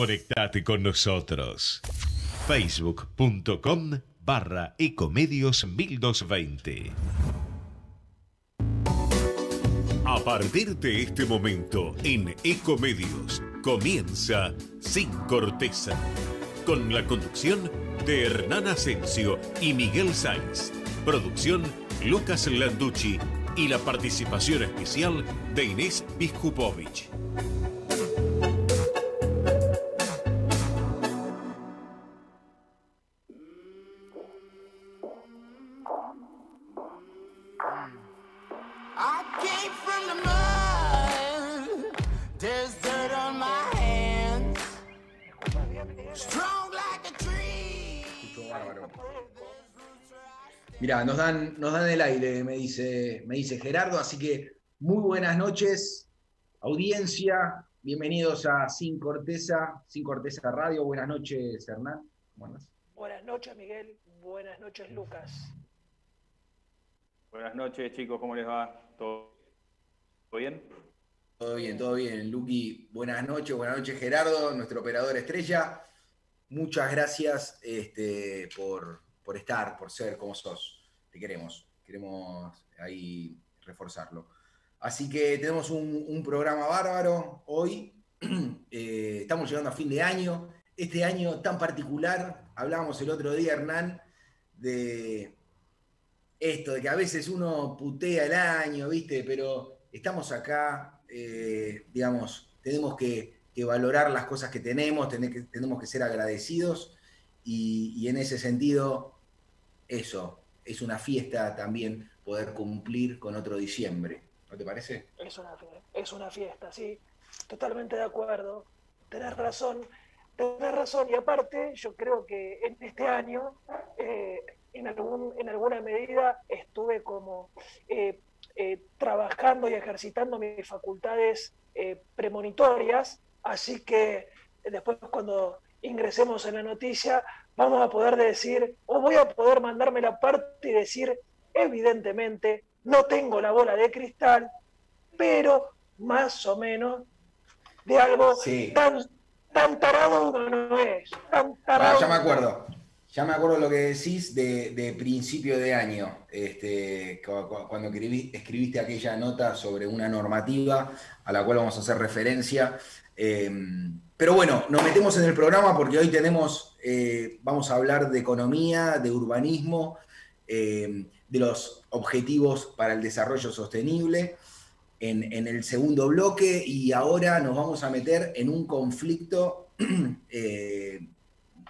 Conectate con nosotros. Facebook.com barra Ecomedios 1220. A partir de este momento, en Ecomedios, comienza Sin Corteza, con la conducción de Hernán Asensio y Miguel Sáenz. Producción Lucas Landucci y la participación especial de Inés Biskupovich. Mira, nos dan, nos dan el aire, me dice, me dice Gerardo, así que muy buenas noches, audiencia, bienvenidos a Sin Corteza, Sin Corteza Radio, buenas noches Hernán. Buenas noches Miguel, buenas noches Lucas. Buenas noches chicos, ¿cómo les va? ¿Todo, bien? Todo bien, todo bien. Luqui, buenas noches, buenas noches Gerardo, nuestro operador estrella. Muchas gracias este, por, por estar, por ser como sos. Te queremos, queremos ahí reforzarlo. Así que tenemos un, programa bárbaro hoy. Eh, estamos llegando a fin de año. Este año tan particular, hablábamos el otro día, Hernán, de esto, de que a veces uno putea el año, ¿viste? Pero estamos acá, eh, digamos, tenemos que, valorar las cosas que tenemos, tenemos que ser agradecidos y en ese sentido eso, es una fiesta también poder cumplir con otro diciembre. ¿No te parece? Es una, es una fiesta, sí. Totalmente de acuerdo. Tenés razón. Tenés razón. Y aparte, yo creo que en este año, eh, en, algún, en alguna medida, estuve como eh, eh, trabajando y ejercitando mis facultades premonitorias. Así que después cuando ingresemos en la noticia, vamos a poder decir, o voy a poder mandarme la parte y decir, evidentemente, no tengo la bola de cristal, pero más o menos de algo tan, tan tarado no es. Ah, ya me acuerdo. Ya me acuerdo lo que decís de, principio de año, este, cuando escribiste aquella nota sobre una normativa a la cual vamos a hacer referencia. Em, pero bueno, nos metemos en el programa porque hoy tenemos, eh, vamos a hablar de economía, de urbanismo, eh, de los objetivos para el desarrollo sostenible en, el segundo bloque. Y ahora nos vamos a meter en un conflicto eh,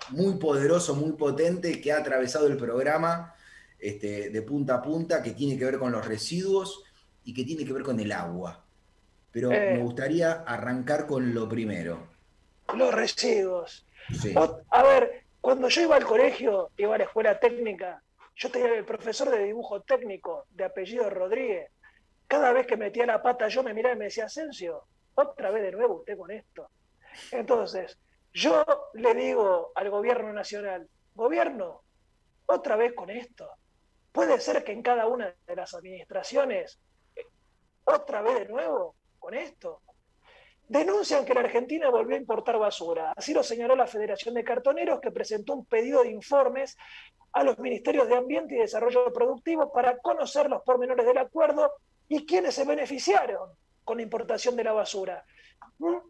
muy poderoso, muy potente que ha atravesado el programa este, de punta a punta, que tiene que ver con los residuos y que tiene que ver con el agua. Pero me gustaría arrancar con lo primero los residuos. a ver, cuando yo iba al colegio, iba a la escuela técnica, yo tenía el profesor de dibujo técnico de apellido Rodríguez. Cada vez que metía la pata yo me miraba y me decía, Asensio, otra vez de nuevo usted con esto. Entonces, yo le digo al gobierno nacional, gobierno, otra vez con esto. Puede ser que en cada una de las administraciones, otra vez de nuevo con esto denuncian que la Argentina volvió a importar basura. Así lo señaló la Federación de Cartoneros, que presentó un pedido de informes a los Ministerios de Ambiente y Desarrollo Productivo para conocer los pormenores del acuerdo y quiénes se beneficiaron con la importación de la basura.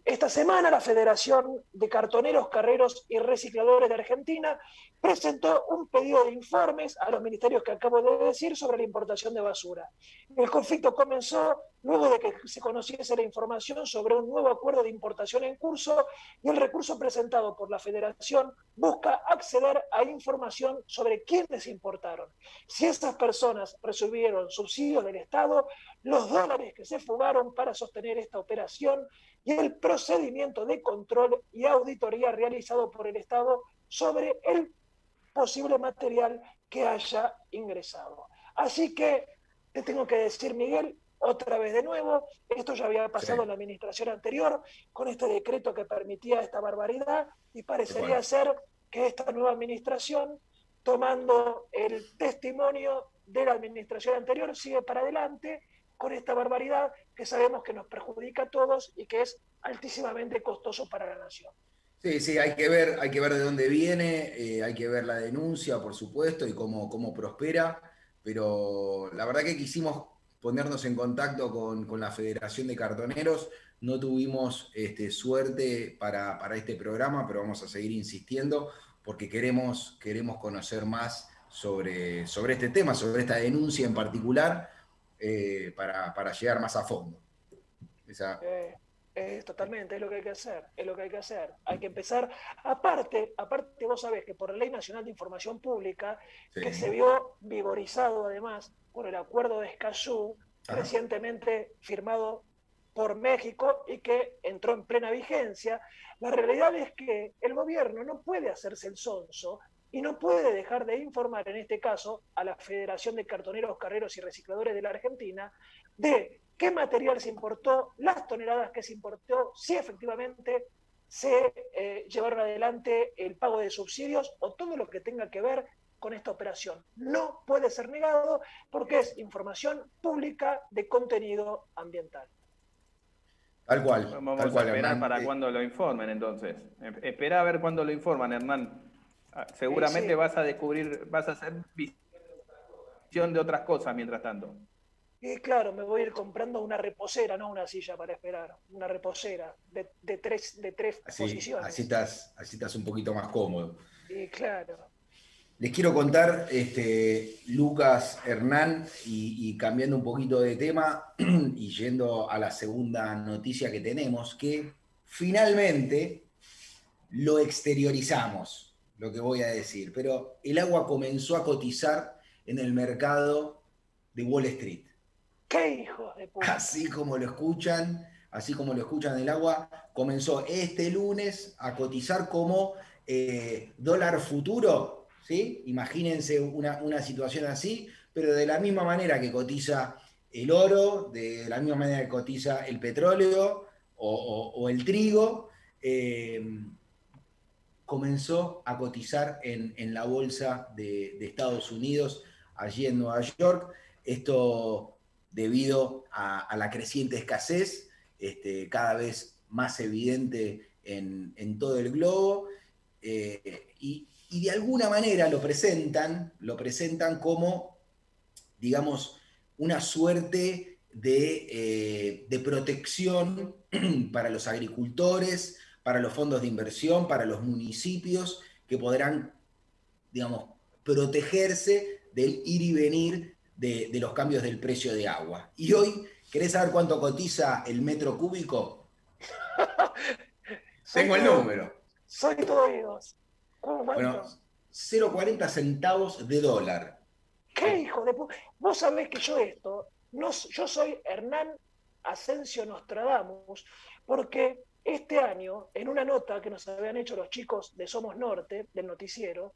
Esta semana la Federación de Cartoneros, Carreros y Recicladores de Argentina presentó un pedido de informes a los ministerios que acabo de decir sobre la importación de basura. El conflicto comenzó luego de que se conociese la información sobre un nuevo acuerdo de importación en curso y el recurso presentado por la Federación busca acceder a información sobre quiénes importaron, si esas personas recibieron subsidios del Estado, los dólares que se fugaron para sostener esta operación y el procedimiento de control y auditoría realizado por el Estado sobre el posible material que haya ingresado. Así que te tengo que decir, Miguel, otra vez de nuevo, esto ya había pasado en la administración anterior con este decreto que permitía esta barbaridad y parecería ser que esta nueva administración, tomando el testimonio de la administración anterior, sigue para adelante con esta barbaridad que sabemos que nos perjudica a todos y que es altísimamente costoso para la nación. Sí, sí, hay que ver, hay que ver de dónde viene, eh, hay que ver la denuncia, por supuesto, y cómo, cómo prospera, pero la verdad que quisimos ponernos en contacto con, la Federación de Cartoneros. No tuvimos este, suerte para, este programa, pero vamos a seguir insistiendo porque queremos, queremos conocer más sobre, sobre este tema, sobre esta denuncia en particular, eh, para, llegar más a fondo. Eh, totalmente, es lo que hay que hacer, es lo que hay que hacer. Hay que empezar, aparte, aparte vos sabés que por la Ley Nacional de Información Pública, que se vio vigorizado además por el acuerdo de Escazú, recientemente firmado por México y que entró en plena vigencia, la realidad es que el gobierno no puede hacerse el sonso y no puede dejar de informar, en este caso, a la Federación de Cartoneros, Carreros y Recicladores de la Argentina, de qué material se importó, las toneladas que se importó, si efectivamente se eh, llevaron adelante el pago de subsidios o todo lo que tenga que ver con esta operación. No puede ser negado porque es información pública de contenido ambiental. Tal cual. Vamos a esperar para eh, cuando lo informen entonces. Espera a ver cuándo lo informan, Hernán. Ah, seguramente vas a descubrir, vas a hacer visión de otras cosas mientras tanto. Y claro, me voy a ir comprando una reposera, no una silla para esperar, una reposera de, tres, de tres posiciones. Así estás, así estás un poquito más cómodo. Y claro. Les quiero contar, este, Lucas, Hernán, y, cambiando un poquito de tema y yendo a la segunda noticia que tenemos, que finalmente lo exteriorizamos, lo que voy a decir, pero el agua comenzó a cotizar en el mercado de Wall Street. ¡Qué de puta! Así como lo escuchan, así como lo escuchan el agua, comenzó este lunes a cotizar como eh, dólar futuro, ¿sí? Imagínense una, situación así, pero de la misma manera que cotiza el oro, de la misma manera que cotiza el petróleo o, el trigo, eh, comenzó a cotizar en, la bolsa de, de, Estados Unidos, allí en Nueva York. Esto debido a, la creciente escasez, este, cada vez más evidente en, todo el globo, eh, y, de alguna manera lo presentan, lo presentan como, digamos, una suerte de, eh, protección para los agricultores, para los fondos de inversión, para los municipios, que podrán, digamos, protegerse del ir y venir de, los cambios del precio de agua. Y hoy, ¿querés saber cuánto cotiza el metro cúbico? Tengo el número. Soy todo oídos. Bueno, 0,40 centavos de dólar. ¿Qué hijo de puta? Vos sabés que yo esto, no, yo soy Hernán Asensio Nostradamus, porque este año, en una nota que nos habían hecho los chicos de Somos Norte, del noticiero,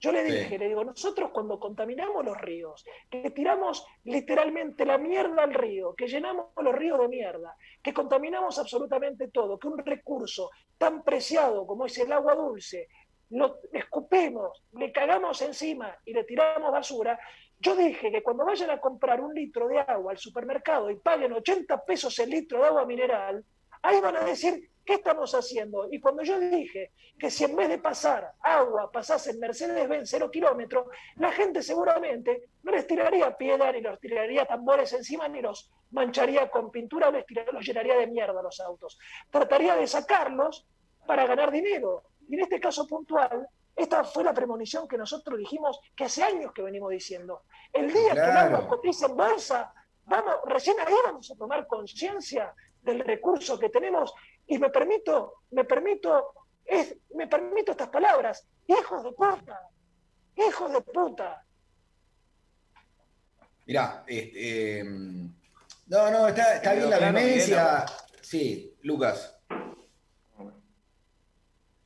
yo le dije, le digo, nosotros cuando contaminamos los ríos, que tiramos literalmente la mierda al río, que llenamos los ríos de mierda, que contaminamos absolutamente todo, que un recurso tan preciado como es el agua dulce, lo escupimos, le cagamos encima y le tiramos basura, yo dije que cuando vayan a comprar un litro de agua al supermercado y paguen 80 pesos el litro de agua mineral, ahí van a decir, ¿Qué estamos haciendo? Y cuando yo dije que si en vez de pasar agua pasase en Mercedes-Benz cero kilómetros, la gente seguramente no les tiraría piedra, ni los tiraría tambores encima, ni los mancharía con pintura, les los llenaría de mierda los autos. Trataría de sacarlos para ganar dinero. Y en este caso puntual, esta fue la premonición que nosotros dijimos que hace años que venimos diciendo. El día que el agua cotiza en bolsa, vamos, recién ahí vamos a tomar conciencia del recurso que tenemos y me permito, me permito, es, me permito estas palabras, hijos de puta, hijos de puta. Mirá, este, em, no, no, está, está bien la demencia. Sí, Lucas.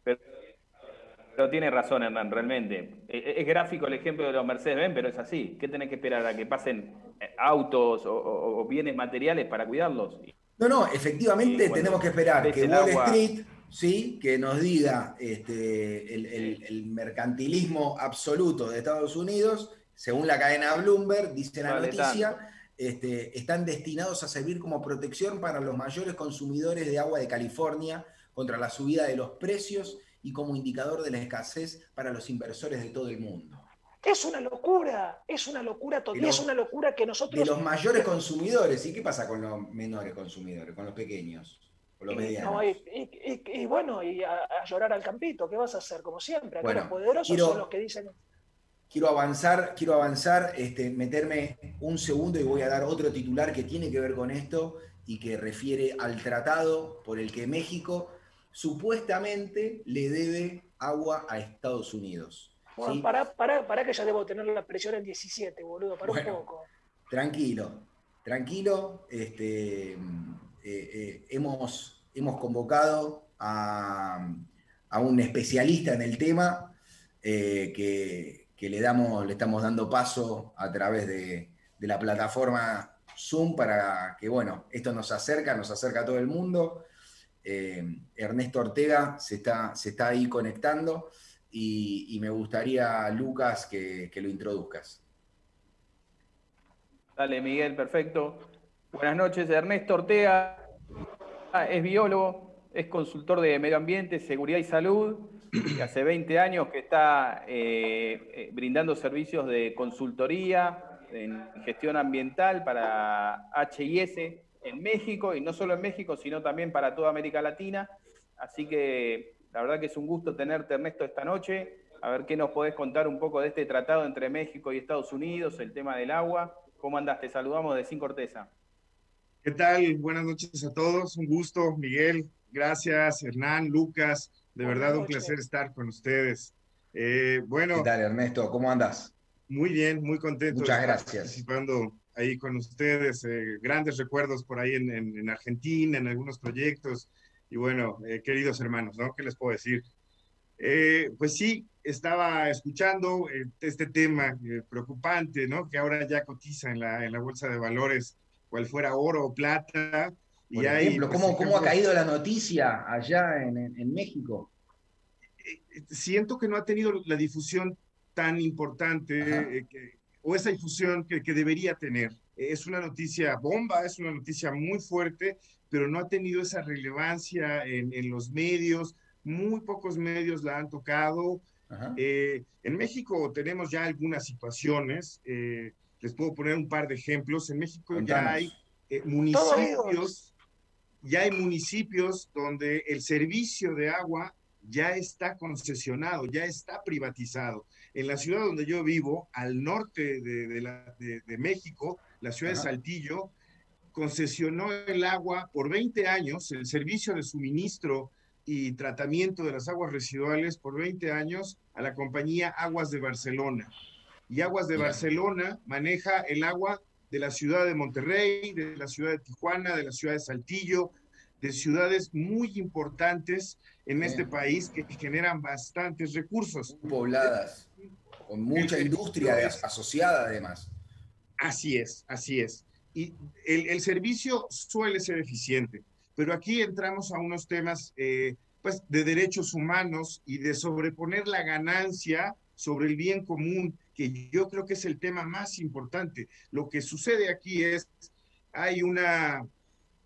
Pero, tiene razón, Hernán, realmente. E, e, es, gráfico el ejemplo de los Mercedes-Benz, pero es así. ¿Qué tenés que esperar a que pasen eh, autos o bienes materiales para cuidarlos? No, no, efectivamente tenemos que esperar que Wall Street, ¿sí? que nos diga este, el, mercantilismo absoluto de Estados Unidos, según la cadena Bloomberg, dice la noticia, este, están destinados a servir como protección para los mayores consumidores de agua de California contra la subida de los precios y como indicador de la escasez para los inversores de todo el mundo. Es una locura, es una locura total, es una locura que nosotros... De los mayores consumidores, ¿y qué pasa con los menores consumidores, con los pequeños? los medianos? y, bueno, y a, llorar al campito, ¿qué vas a hacer? Como siempre, los poderosos son los que dicen... Quiero avanzar, quiero avanzar, este, meterme un segundo y voy a dar otro titular que tiene que ver con esto y que refiere al tratado por el que México supuestamente le debe agua a Estados Unidos. Bueno, para, que ya debo tener la presión en 17, boludo, para un poco. Tranquilo, tranquilo. Este, eh, eh, hemos, hemos convocado a, un especialista en el tema eh, que, que le, damos, le estamos dando paso a través de, la plataforma Zoom para que, bueno, esto nos acerca, nos acerca a todo el mundo. Eh, Ernesto Ortega se está, se está ahí conectando y, me gustaría, Lucas, que, lo introduzcas. Dale, Miguel, perfecto. Buenas noches, Ernesto Ortega es biólogo, es consultor de medio ambiente, seguridad y salud hace 20 años que está eh, eh, brindando servicios de consultoría en gestión ambiental para HIS en México, y no solo en México, sino también para toda América Latina. Así que la verdad que es un gusto tenerte, Ernesto, esta noche. A ver qué nos podés contar un poco de este tratado entre México y Estados Unidos, el tema del agua. ¿Cómo andás? Te saludamos de Sin Corteza. ¿Qué tal? Buenas noches a todos. Un gusto, Miguel. Gracias, Hernán, Lucas. De verdad, un placer estar con ustedes. Eh, bueno. ¿Qué tal, Ernesto? ¿Cómo andas? Muy bien, muy contento. Muchas gracias. Participando ahí con ustedes. Eh, grandes recuerdos por ahí en, Argentina, en algunos proyectos. Y bueno, eh, queridos hermanos, ¿no? ¿Qué les puedo decir? pues sí, estaba escuchando este tema preocupante, ¿no? Que ahora ya cotiza en la, en la bolsa de valores, cual fuera oro o plata por ejemplo, pues, ¿cómo, ha caído la noticia allá en, México? Eh, siento que no ha tenido la difusión tan importante eh, o esa difusión que, debería tener. Es una noticia bomba, es una noticia muy fuerte, pero no ha tenido esa relevancia en, los medios. Muy pocos medios la han tocado. Eh, en México tenemos ya algunas situaciones. les puedo poner un par de ejemplos. En México ya hay municipios ya hay municipios donde el servicio de agua ya está concesionado, ya está privatizado. En la ciudad donde yo vivo, al norte de, México, la ciudad de Saltillo, concesionó el agua por 20 años, el servicio de suministro y tratamiento de las aguas residuales por 20 años a la compañía Aguas de Barcelona. Y Aguas de Barcelona maneja el agua de la ciudad de Monterrey, de la ciudad de Tijuana, de la ciudad de Saltillo, de ciudades muy importantes en este país que generan bastantes recursos. Pobladas, con mucha industria asociada además. Así es, así es. Y el, servicio suele ser eficiente, pero aquí entramos a unos temas eh, pues, de derechos humanos y de sobreponer la ganancia sobre el bien común que yo creo que es el tema más importante. Lo que sucede aquí es, hay una,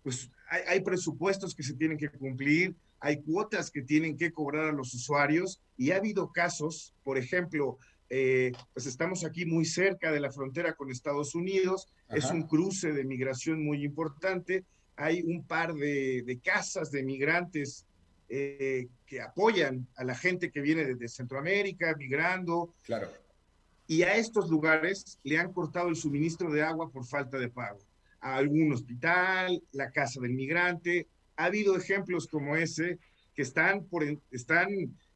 pues, hay, presupuestos que se tienen que cumplir, hay cuotas que tienen que cobrar a los usuarios y ha habido casos, por ejemplo, eh, pues estamos aquí muy cerca de la frontera con Estados Unidos, es un cruce de migración muy importante, hay un par de, casas de migrantes eh, que apoyan a la gente que viene desde Centroamérica, migrando. Claro y a estos lugares le han cortado el suministro de agua por falta de pago. A algún hospital, la casa del migrante. Ha habido ejemplos como ese que están, por, están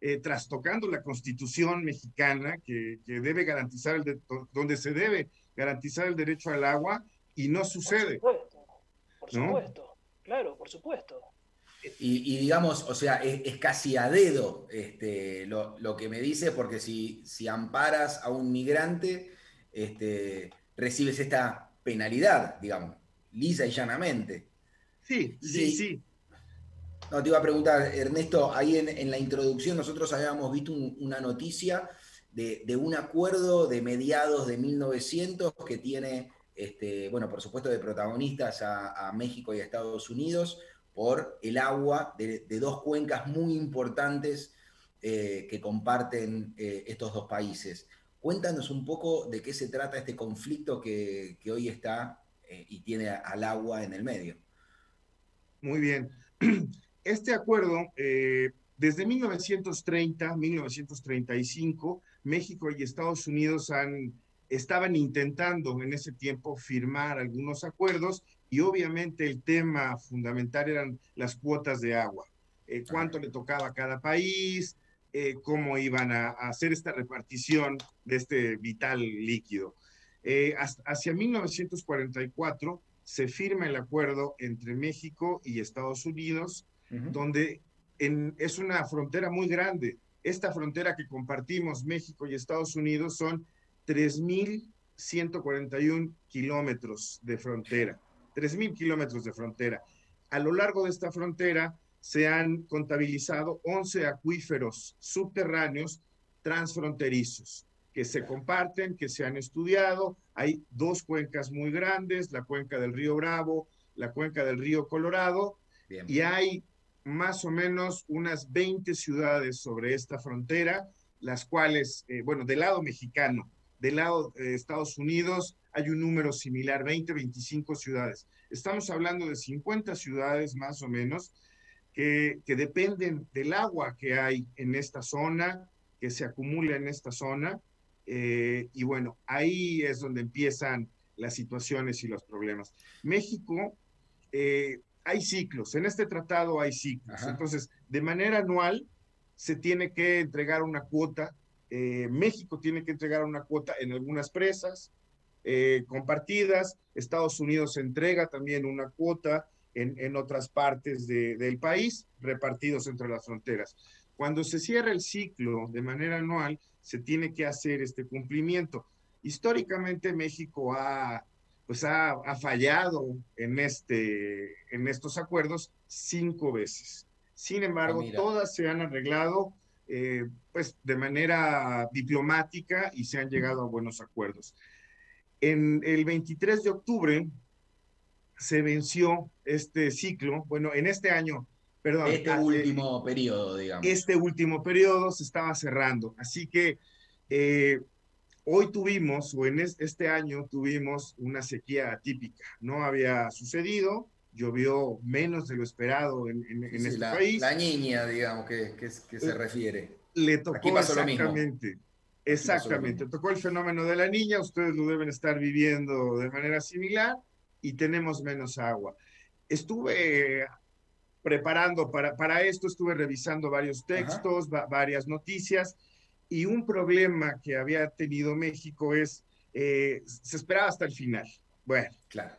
eh, trastocando la constitución mexicana que, debe garantizar, el donde se debe garantizar el derecho al agua y no sucede. Por supuesto, por supuesto. claro, por supuesto. Y, digamos, o sea, es, casi a dedo este, lo, que me dice, porque si, si amparas a un migrante, este, recibes esta penalidad, digamos, lisa y llanamente. Sí, sí, sí. No, te iba a preguntar, Ernesto, ahí en, la introducción nosotros habíamos visto una noticia de, un acuerdo de mediados de 1900 que tiene, este, bueno, por supuesto, de protagonistas a, México y a Estados Unidos por el agua de, dos cuencas muy importantes eh, que comparten eh, estos dos países. Cuéntanos un poco de qué se trata este conflicto que, hoy está eh, y tiene al agua en el medio. Muy bien. Este acuerdo, desde 1930, 1935, México y Estados Unidos han, estaban intentando en ese tiempo firmar algunos acuerdos y obviamente el tema fundamental eran las cuotas de agua, eh, cuánto le tocaba a cada país, eh, cómo iban a, hacer esta repartición de este vital líquido. Eh, hacia 1944 se firma el acuerdo entre México y Estados Unidos, donde es una frontera muy grande. Esta frontera que compartimos México y Estados Unidos son 3.141 kilómetros de frontera. 3.000 kilómetros de frontera. A lo largo de esta frontera se han contabilizado 11 acuíferos subterráneos transfronterizos que se comparten, que se han estudiado. Hay dos cuencas muy grandes, la cuenca del río Bravo, la cuenca del río Colorado, y hay más o menos unas 20 ciudades sobre esta frontera, las cuales, eh, bueno, del lado mexicano, del lado de Estados Unidos, hay un número similar, 20, 25 ciudades. Estamos hablando de 50 ciudades más o menos que, dependen del agua que hay en esta zona, que se acumula en esta zona. Eh, y bueno, ahí es donde empiezan las situaciones y los problemas. México, eh, hay ciclos, en este tratado hay ciclos. Entonces, de manera anual se tiene que entregar una cuota. Eh, México tiene que entregar una cuota en algunas presas, eh, compartidas. Estados Unidos entrega también una cuota en, otras partes del país, repartidos entre las fronteras. Cuando se cierra el ciclo de manera anual, se tiene que hacer este cumplimiento. Históricamente México ha, pues ha, fallado en, este, en estos acuerdos cinco veces. Sin embargo, ah, todas se han arreglado eh, pues de manera diplomática y se han llegado a buenos acuerdos. En el 23 de octubre se venció este ciclo, bueno, en este año, perdón. Este ah, último eh, periodo, digamos. Este último periodo se estaba cerrando. Así que eh, hoy tuvimos, o en este año tuvimos una sequía atípica. No había sucedido, llovió menos de lo esperado en, este país. La niña, digamos, que, que, se refiere. Le tocó exactamente. Exactamente, tocó el fenómeno de la niña, ustedes lo deben estar viviendo de manera similar y tenemos menos agua. Estuve preparando para, para esto, estuve revisando varios textos, varias noticias y un problema que había tenido México es, eh, se esperaba hasta el final. Bueno, claro.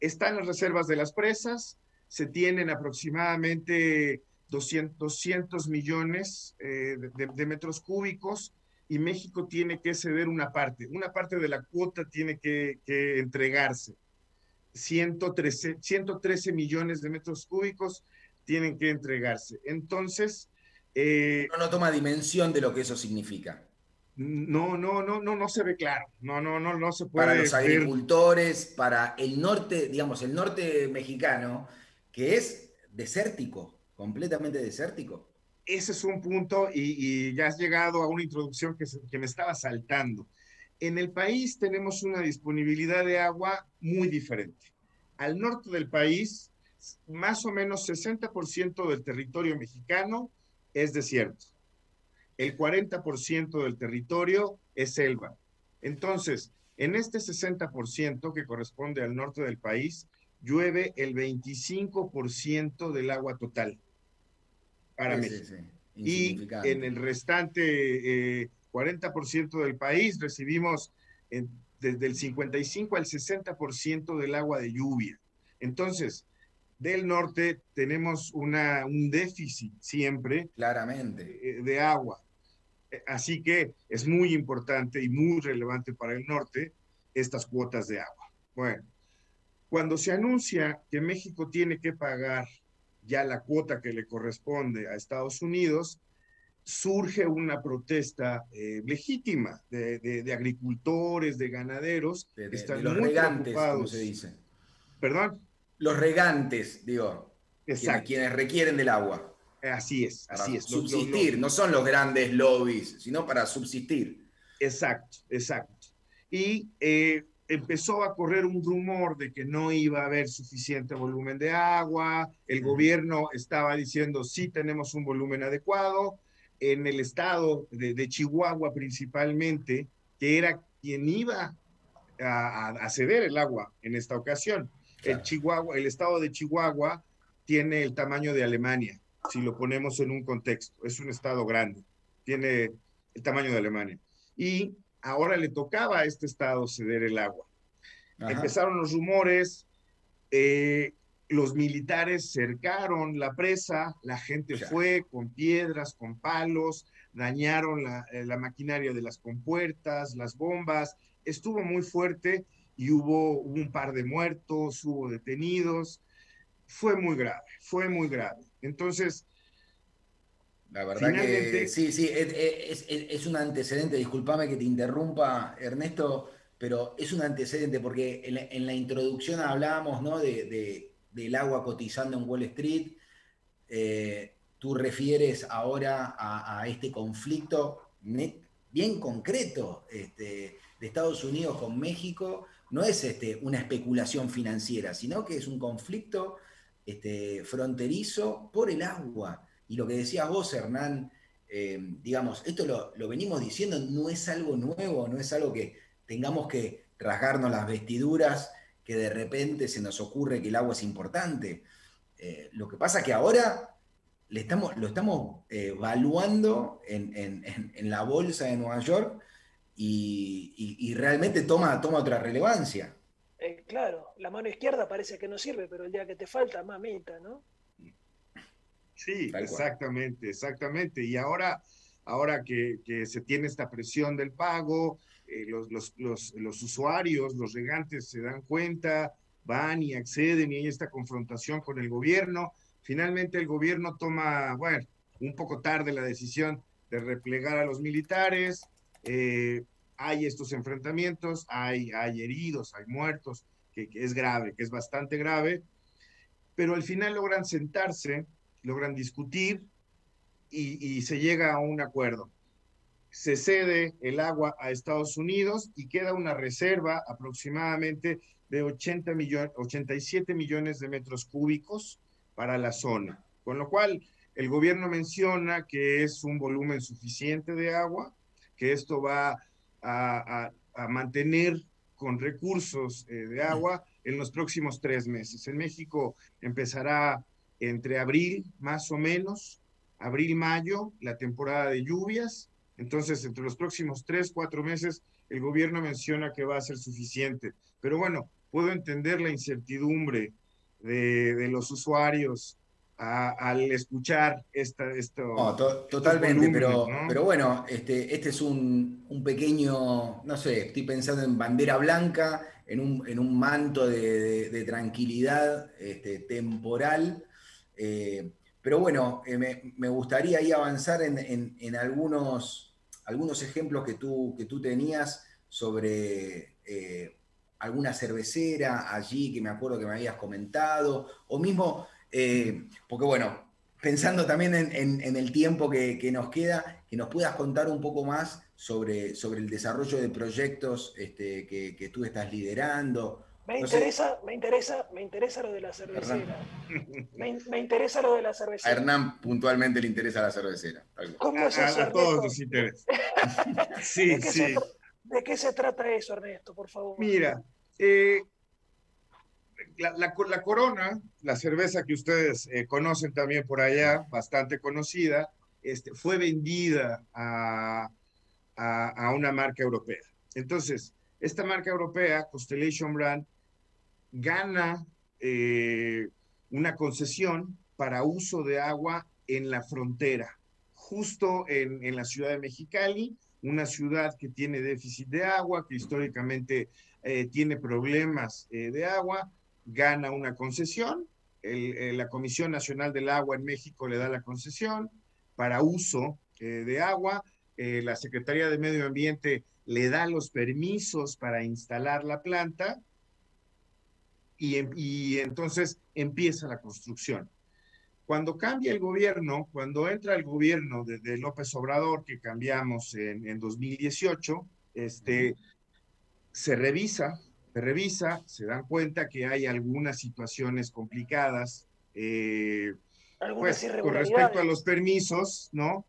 están las reservas de las presas, se tienen aproximadamente 200, 200 millones eh, de metros cúbicos y México tiene que ceder una parte. Una parte de la cuota tiene que, entregarse. 113, 113 millones de metros cúbicos tienen que entregarse. Entonces... Eh, no, toma dimensión de lo que eso significa. No, no, no, no, no se ve claro. No, no, no, no se puede. Para los agricultores, para el norte, digamos, el norte mexicano, que es desértico, completamente desértico ese es un punto y, ya has llegado a una introducción que, que me estaba saltando. En el país tenemos una disponibilidad de agua muy diferente. Al norte del país, más o menos 60% del territorio mexicano es desierto. El 40% del territorio es selva. Entonces, en este 60% que corresponde al norte del país, llueve el 25% del agua total para México. Y en el restante 40% eh, del país recibimos desde el 55 al 60% del agua de lluvia. Entonces, del norte tenemos una, un déficit siempre. Claramente. Eh, de agua. Eh, así que es muy importante y muy relevante para el norte estas cuotas de agua. Bueno, cuando se anuncia que México tiene que pagar ya la cuota que le corresponde a Estados Unidos, surge una protesta eh, legítima de, agricultores, de ganaderos, de, los regantes, como se dice. ¿Perdón? Los regantes, digo. quienes, requieren del agua. Así es, así es. Subsistir, no son los grandes lobbies, sino para subsistir. Exacto, exacto. Y eh, empezó a correr un rumor de que no iba a haber suficiente volumen de agua, el gobierno estaba diciendo sí tenemos un volumen adecuado, en el estado de, Chihuahua principalmente, que era quien iba a, ceder el agua en esta ocasión. El, Chihuahua, el estado de Chihuahua tiene el tamaño de Alemania, si lo ponemos en un contexto, es un estado grande, tiene el tamaño de Alemania. Y ahora le tocaba a este estado ceder el agua. Empezaron los rumores, eh, los militares cercaron la presa, la gente fue con piedras, con palos, dañaron eh, la, maquinaria de las compuertas, las bombas, estuvo muy fuerte y hubo, un par de muertos, hubo detenidos, fue muy grave, fue muy grave. Entonces, la verdad que sí, sí, es, un antecedente, discúlpame que te interrumpa, Ernesto, pero es un antecedente porque en la, introducción hablábamos ¿no? de, del agua cotizando en Wall Street. Eh, tú refieres ahora a, este conflicto bien concreto este, de Estados Unidos con México. No es este, una especulación financiera, sino que es un conflicto este, fronterizo por el agua. Y lo que decías vos, Hernán, eh, digamos, esto lo, venimos diciendo, no es algo nuevo, no es algo que tengamos que rasgarnos las vestiduras, que de repente se nos ocurre que el agua es importante. Eh, lo que pasa que ahora le estamos, lo estamos eh, evaluando en, la bolsa de Nueva York y, realmente toma, toma otra relevancia. claro, la mano izquierda parece que no sirve, pero el día que te falta, mamita, ¿no? Sí, exactamente, exactamente. Y ahora, ahora que, se tiene esta presión del pago, eh, los, los, usuarios, los regantes se dan cuenta, van y acceden y hay esta confrontación con el gobierno. Finalmente el gobierno toma, bueno, un poco tarde la decisión de replegar a los militares. Eh, hay estos enfrentamientos, hay, heridos, hay muertos, que, es grave, que es bastante grave, pero al final logran sentarse logran discutir y, se llega a un acuerdo. Se cede el agua a Estados Unidos y queda una reserva aproximadamente de 80 millones, 87 millones de metros cúbicos para la zona. Con lo cual, el gobierno menciona que es un volumen suficiente de agua, que esto va a, mantener con recursos eh, de agua en los próximos tres meses. En México empezará entre abril más o menos, abril-mayo, la temporada de lluvias. Entonces, entre los próximos tres, cuatro meses, el gobierno menciona que va a ser suficiente. Pero bueno, puedo entender la incertidumbre de, los usuarios al escuchar esta, esto. totalmente, pero, pero bueno, este, este es un, pequeño, no sé, estoy pensando en bandera blanca, en un, en un manto de, tranquilidad este, temporal eh, pero bueno, eh, me, gustaría ahí avanzar en, algunos, algunos ejemplos que tú, que tú tenías sobre eh, alguna cervecera allí que me acuerdo que me habías comentado, o mismo, porque bueno, pensando también en, el tiempo que, nos queda, que nos puedas contar un poco más sobre, sobre el desarrollo de proyectos este, que, que tú estás liderando, me interesa, me interesa, me interesa lo de la cervecera. Me, interesa lo de la cervecera. A Hernán puntualmente le interesa la cervecera. ¿Cómo es eso, a, todos nos interesa. sí, ¿De sí. ¿De qué se trata eso, Ernesto, por favor? Mira, eh, la, Corona, la cerveza que ustedes eh, conocen también por allá, bastante conocida, este, fue vendida a, una marca europea. Entonces, esta marca europea, Constellation Brand, gana eh, una concesión para uso de agua en la frontera, justo en, la ciudad de Mexicali, una ciudad que tiene déficit de agua, que históricamente eh, tiene problemas de agua, gana una concesión. la Comisión Nacional del Agua en México le da la concesión para uso de agua. la Secretaría de Medio Ambiente le da los permisos para instalar la planta Em, y, entonces empieza la construcción. Cuando cambia el gobierno, cuando entra el gobierno de, López Obrador, que cambiamos en, en 2018, este, se revisa, se revisa, se dan cuenta que hay algunas situaciones complicadas, eh, pues, con respecto a los permisos, ¿no?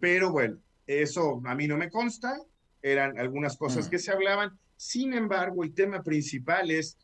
Pero bueno, eso a mí no me consta, eran algunas cosas mm. que se hablaban. Sin embargo, el tema principal es,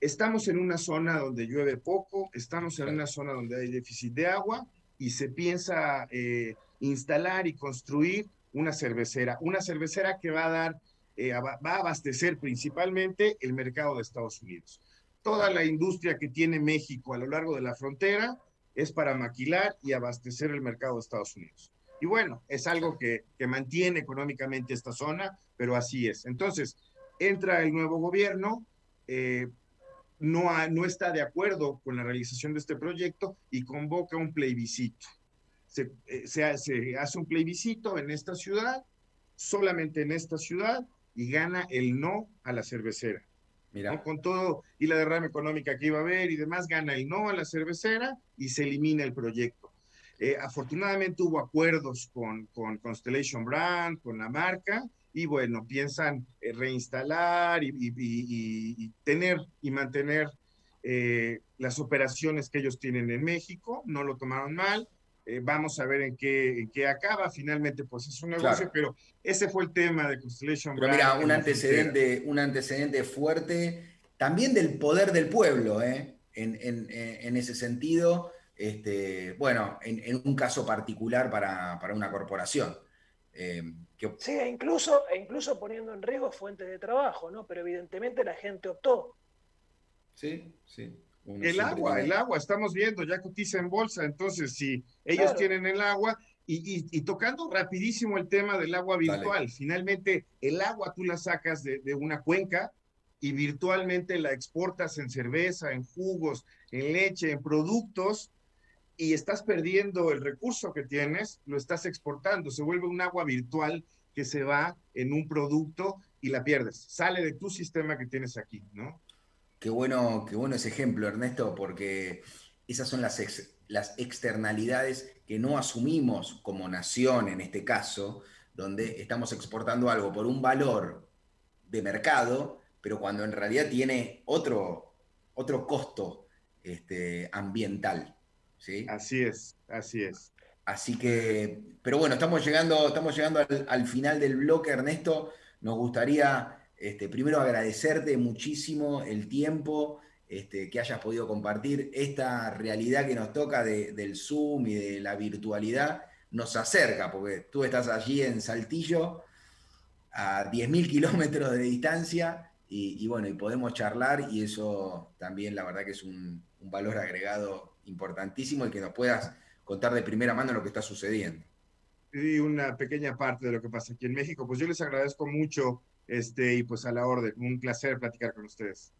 estamos en una zona donde llueve poco, estamos en una zona donde hay déficit de agua y se piensa eh, instalar y construir una cervecera, una cervecera que va a dar, eh, va a abastecer principalmente el mercado de Estados Unidos. Toda la industria que tiene México a lo largo de la frontera es para maquilar y abastecer el mercado de Estados Unidos. Y bueno, es algo que, que mantiene económicamente esta zona, pero así es. Entonces, entra el nuevo gobierno, eh, no, no está de acuerdo con la realización de este proyecto y convoca un plebiscito. Se, eh, se, hace un plebiscito en esta ciudad, solamente en esta ciudad, y gana el no a la cervecera. Mira. Con todo y la derrama económica que iba a haber y demás, gana el no a la cervecera y se elimina el proyecto. Eh, afortunadamente hubo acuerdos con, con, Constellation Brand, con la marca, y bueno, piensan eh, reinstalar y, tener y mantener eh, las operaciones que ellos tienen en México, no lo tomaron mal. Vamos a ver en qué, en qué acaba. Finalmente, pues es un negocio, pero ese fue el tema de Constellation pero Mira, un antecedente, un antecedente fuerte también del poder del pueblo, ¿eh? en, en, en ese sentido este, bueno, en, un caso particular para, una corporación. Eh, sí, e incluso, e incluso poniendo en riesgo fuentes de trabajo, ¿no? Pero evidentemente la gente optó. Sí, sí. El agua, el agua, estamos viendo, ya cotiza en bolsa, entonces si ellos tienen el agua, y, tocando rapidísimo el tema del agua virtual, finalmente el agua tú la sacas de, de, una cuenca y virtualmente la exportas en cerveza, en jugos, en leche, en productos y estás perdiendo el recurso que tienes, lo estás exportando, se vuelve un agua virtual que se va en un producto y la pierdes, sale de tu sistema que tienes aquí, ¿no? Qué bueno, qué bueno ese ejemplo, Ernesto, porque esas son las, las externalidades que no asumimos como nación en este caso, donde estamos exportando algo por un valor de mercado, pero cuando en realidad tiene otro, otro costo este, ambiental. Así es, así es. Así que, pero bueno, estamos llegando, estamos llegando al, final del bloque, Ernesto. Nos gustaría este, primero agradecerte muchísimo el tiempo este, que hayas podido compartir. Esta realidad que nos toca del Zoom y de la virtualidad nos acerca, porque tú estás allí en Saltillo, a 10.000 kilómetros de distancia, y, bueno, y podemos charlar, y eso también la verdad que es un, un valor agregado importantísimo y que nos puedas contar de primera mano lo que está sucediendo. Y una pequeña parte de lo que pasa aquí en México. Pues yo les agradezco mucho este, y pues a la orden. Un placer platicar con ustedes.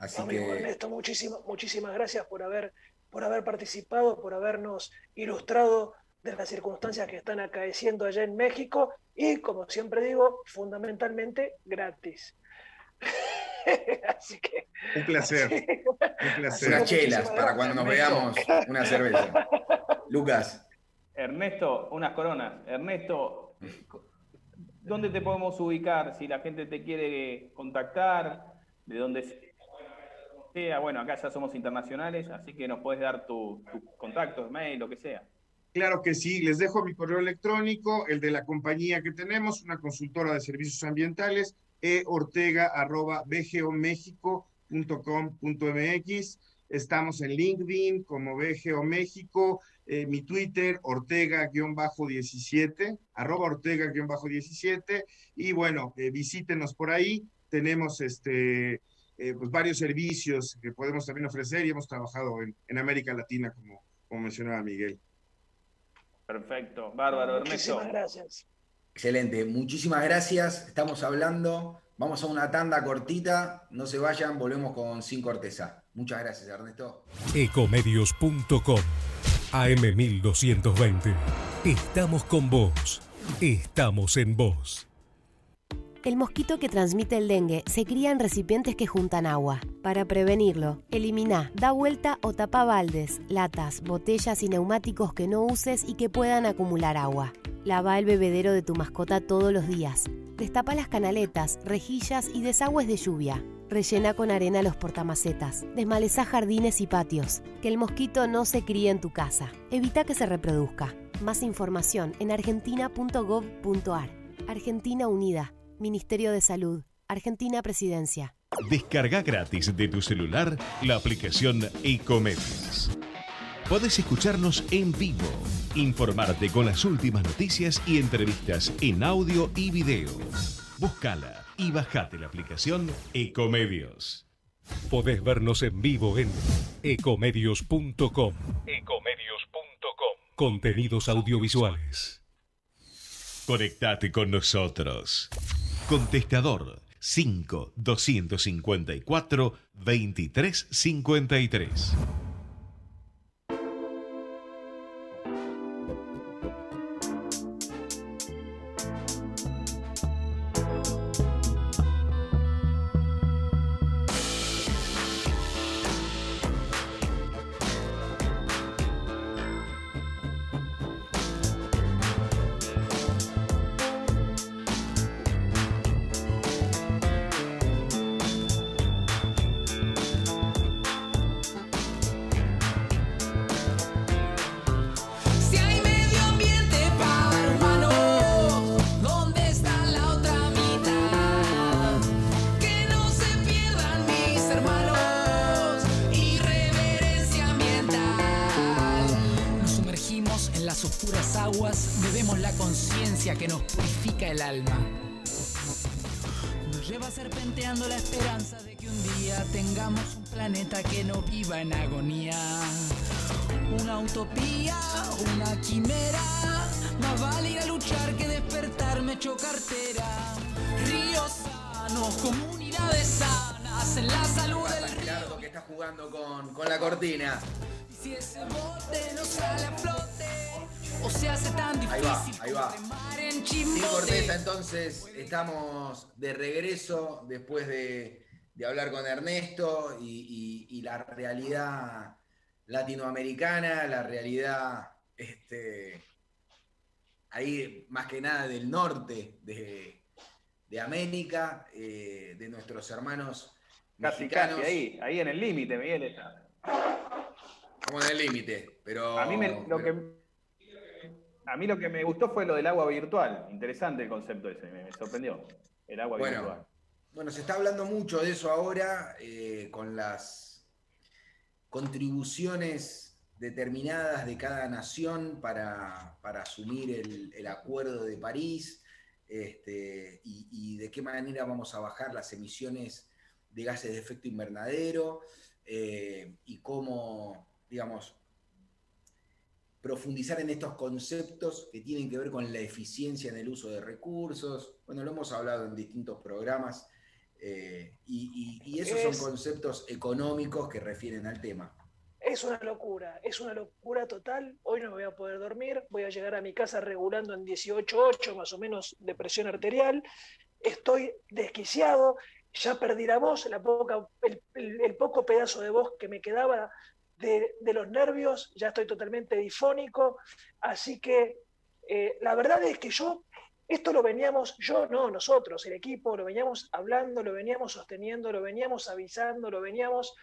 Así que... Ernesto, muchísimas, muchísimas gracias por haber, por haber participado, por habernos ilustrado de las circunstancias que están acaeciendo allá en México y, como siempre digo, fundamentalmente gratis. así que. Un placer. Un placer. Unas chelas para cuando nos veamos, una cerveza. Lucas. Ernesto, unas coronas. Ernesto, ¿dónde te podemos ubicar si la gente te quiere contactar? ¿De dónde sea? Bueno, acá ya somos internacionales, así que nos puedes dar tu, tu contacto, mail, lo que sea. Claro que sí, les dejo mi correo electrónico, el de la compañía que tenemos, una consultora de servicios ambientales, eortega.bgomexico.com.mx. Estamos en LinkedIn como BGO México, eh, mi Twitter, Ortega-17, arroba Ortega-17. Y bueno, eh, visítenos por ahí. Tenemos este, eh, pues varios servicios que podemos también ofrecer y hemos trabajado en, en América Latina, como, como mencionaba Miguel. Perfecto, bárbaro, Ernesto. Muchísimas gracias. Excelente, muchísimas gracias. Estamos hablando, vamos a una tanda cortita, no se vayan, volvemos con Sin Corteza. Muchas gracias, Ernesto. Ecomedios.com AM1220. Estamos con vos. Estamos en vos. El mosquito que transmite el dengue se cría en recipientes que juntan agua. Para prevenirlo, elimina, da vuelta o tapa baldes, latas, botellas y neumáticos que no uses y que puedan acumular agua. Lava el bebedero de tu mascota todos los días. Destapa las canaletas, rejillas y desagües de lluvia. Rellena con arena los portamacetas. Desmaleza jardines y patios. Que el mosquito no se críe en tu casa. Evita que se reproduzca. Más información en argentina.gov.ar. Argentina Unida. Ministerio de Salud. Argentina Presidencia. Descarga gratis de tu celular la aplicación Ecomedios. Podés escucharnos en vivo, informarte con las últimas noticias y entrevistas en audio y video. Búscala y bajate la aplicación Ecomedios. Podés vernos en vivo en ecomedios.com. Ecomedios.com. Contenidos audiovisuales. Conectate con nosotros. Contestador 5 254 2353. En las oscuras aguas, bebemos la conciencia que nos purifica el alma. Nos lleva serpenteando la esperanza de que un día tengamos un planeta que no viva en agonía. Una utopía, una quimera, más vale ir a luchar que despertarme hecho cartera. Ríos sanos, comunidades sanas estamos de regreso después de, hablar con Ernesto y, la realidad latinoamericana, la realidad este, ahí más que nada del norte de, América, eh, de nuestros hermanos casi, mexicanos. Casi ahí, ahí en el límite, Miguel está. Como en el límite, pero... A mí lo que a mí lo que me gustó fue lo del agua virtual. Interesante el concepto ese, me, sorprendió. El agua virtual. Bueno, se está hablando mucho de eso ahora eh, con las contribuciones determinadas de cada nación para, asumir el, acuerdo de París este, y, de qué manera vamos a bajar las emisiones de gases de efecto invernadero eh, y cómo, digamos, profundizar en estos conceptos que tienen que ver con la eficiencia en el uso de recursos. Bueno, lo hemos hablado en distintos programas eh, y, esos son conceptos económicos que refieren al tema. Es una locura, es una locura total. Hoy no me voy a poder dormir, voy a llegar a mi casa regulando en 18.8 más o menos de presión arterial. Estoy desquiciado, ya perdí la voz, el poco pedazo de voz que me quedaba de, los nervios, ya estoy totalmente difónico, así que eh, la verdad es que yo, esto lo veníamos, yo no, nosotros, el equipo, lo veníamos hablando, lo veníamos sosteniendo, lo veníamos avisando, lo veníamos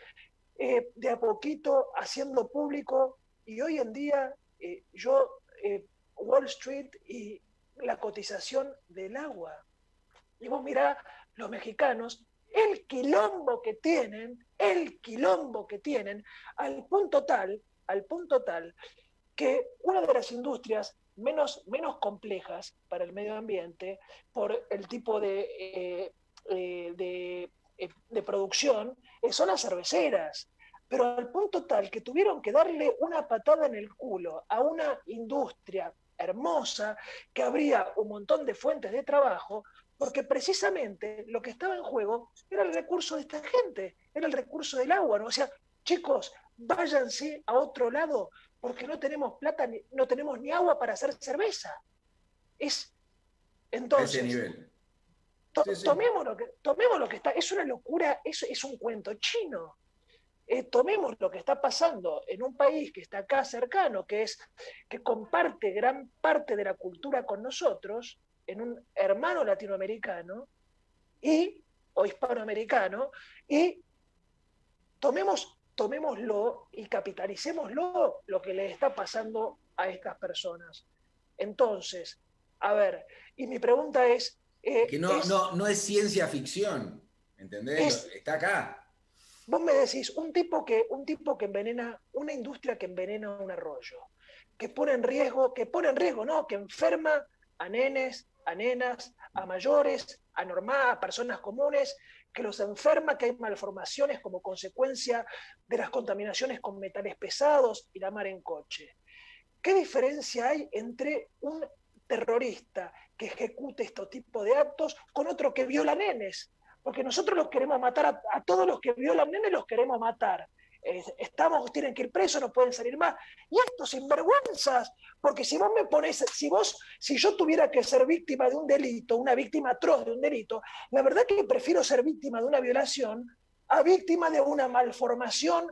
eh, de a poquito haciendo público y hoy en día eh, yo, Wall Street y la cotización del agua. Y vos mirá, los mexicanos el quilombo que tienen, el quilombo que tienen, al punto tal, al punto tal, que una de las industrias menos, menos complejas para el medio ambiente, por el tipo de, eh, eh, de, eh, de producción, son las cerveceras. Pero al punto tal que tuvieron que darle una patada en el culo a una industria hermosa, que habría un montón de fuentes de trabajo, porque precisamente lo que estaba en juego era el recurso de esta gente, era el recurso del agua, ¿no? O sea, chicos, váyanse a otro lado, porque no tenemos plata, ni, no tenemos ni agua para hacer cerveza. Es entonces. ese nivel. Tomemos, lo que, tomemos lo que está, es una locura, es, es un cuento chino. Eh, tomemos lo que está pasando en un país que está acá cercano, que es que comparte gran parte de la cultura con nosotros, en un hermano latinoamericano y o hispanoamericano y tomemos tomémoslo y capitalicémoslo lo que le está pasando a estas personas. Entonces, a ver, y mi pregunta es... Eh, que no, no, no es ciencia ficción, ¿entendés? está acá. Vos me decís, un tipo, que, un tipo que envenena, una industria que envenena un arroyo, que pone en riesgo, que pone en riesgo, no, que enferma a nenes, a nenas, a mayores, a normal, a personas comunes, que los enferma, que hay malformaciones como consecuencia de las contaminaciones con metales pesados y la mar en coche. ¿Qué diferencia hay entre un terrorista que ejecute este tipo de actos con otro que viola nenes? Porque nosotros los queremos matar a, todos los que violan nenes, los queremos matar. Estamos, tienen que ir presos, no pueden salir más. Y estos sinvergüenzas, porque si vos me pones, si vos, si yo tuviera que ser víctima de un delito, una víctima atroz de un delito, la verdad que prefiero ser víctima de una violación a víctima de una malformación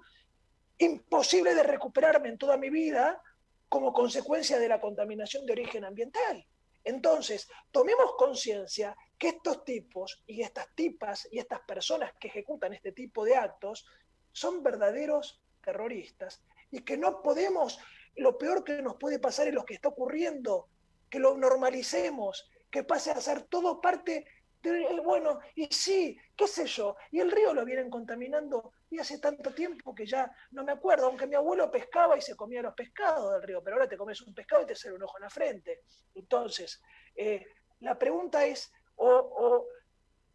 imposible de recuperarme en toda mi vida como consecuencia de la contaminación de origen ambiental. Entonces, tomemos conciencia que estos tipos y estas tipas y estas personas que ejecutan este tipo de actos son verdaderos terroristas y que no podemos, lo peor que nos puede pasar es lo que está ocurriendo, que lo normalicemos, que pase a ser todo parte eh, bueno, y sí, qué sé yo, y el río lo vienen contaminando y hace tanto tiempo que ya no me acuerdo, aunque mi abuelo pescaba y se comía los pescados del río, pero ahora te comes un pescado y te sale un ojo en la frente. Entonces, eh, la pregunta es, o,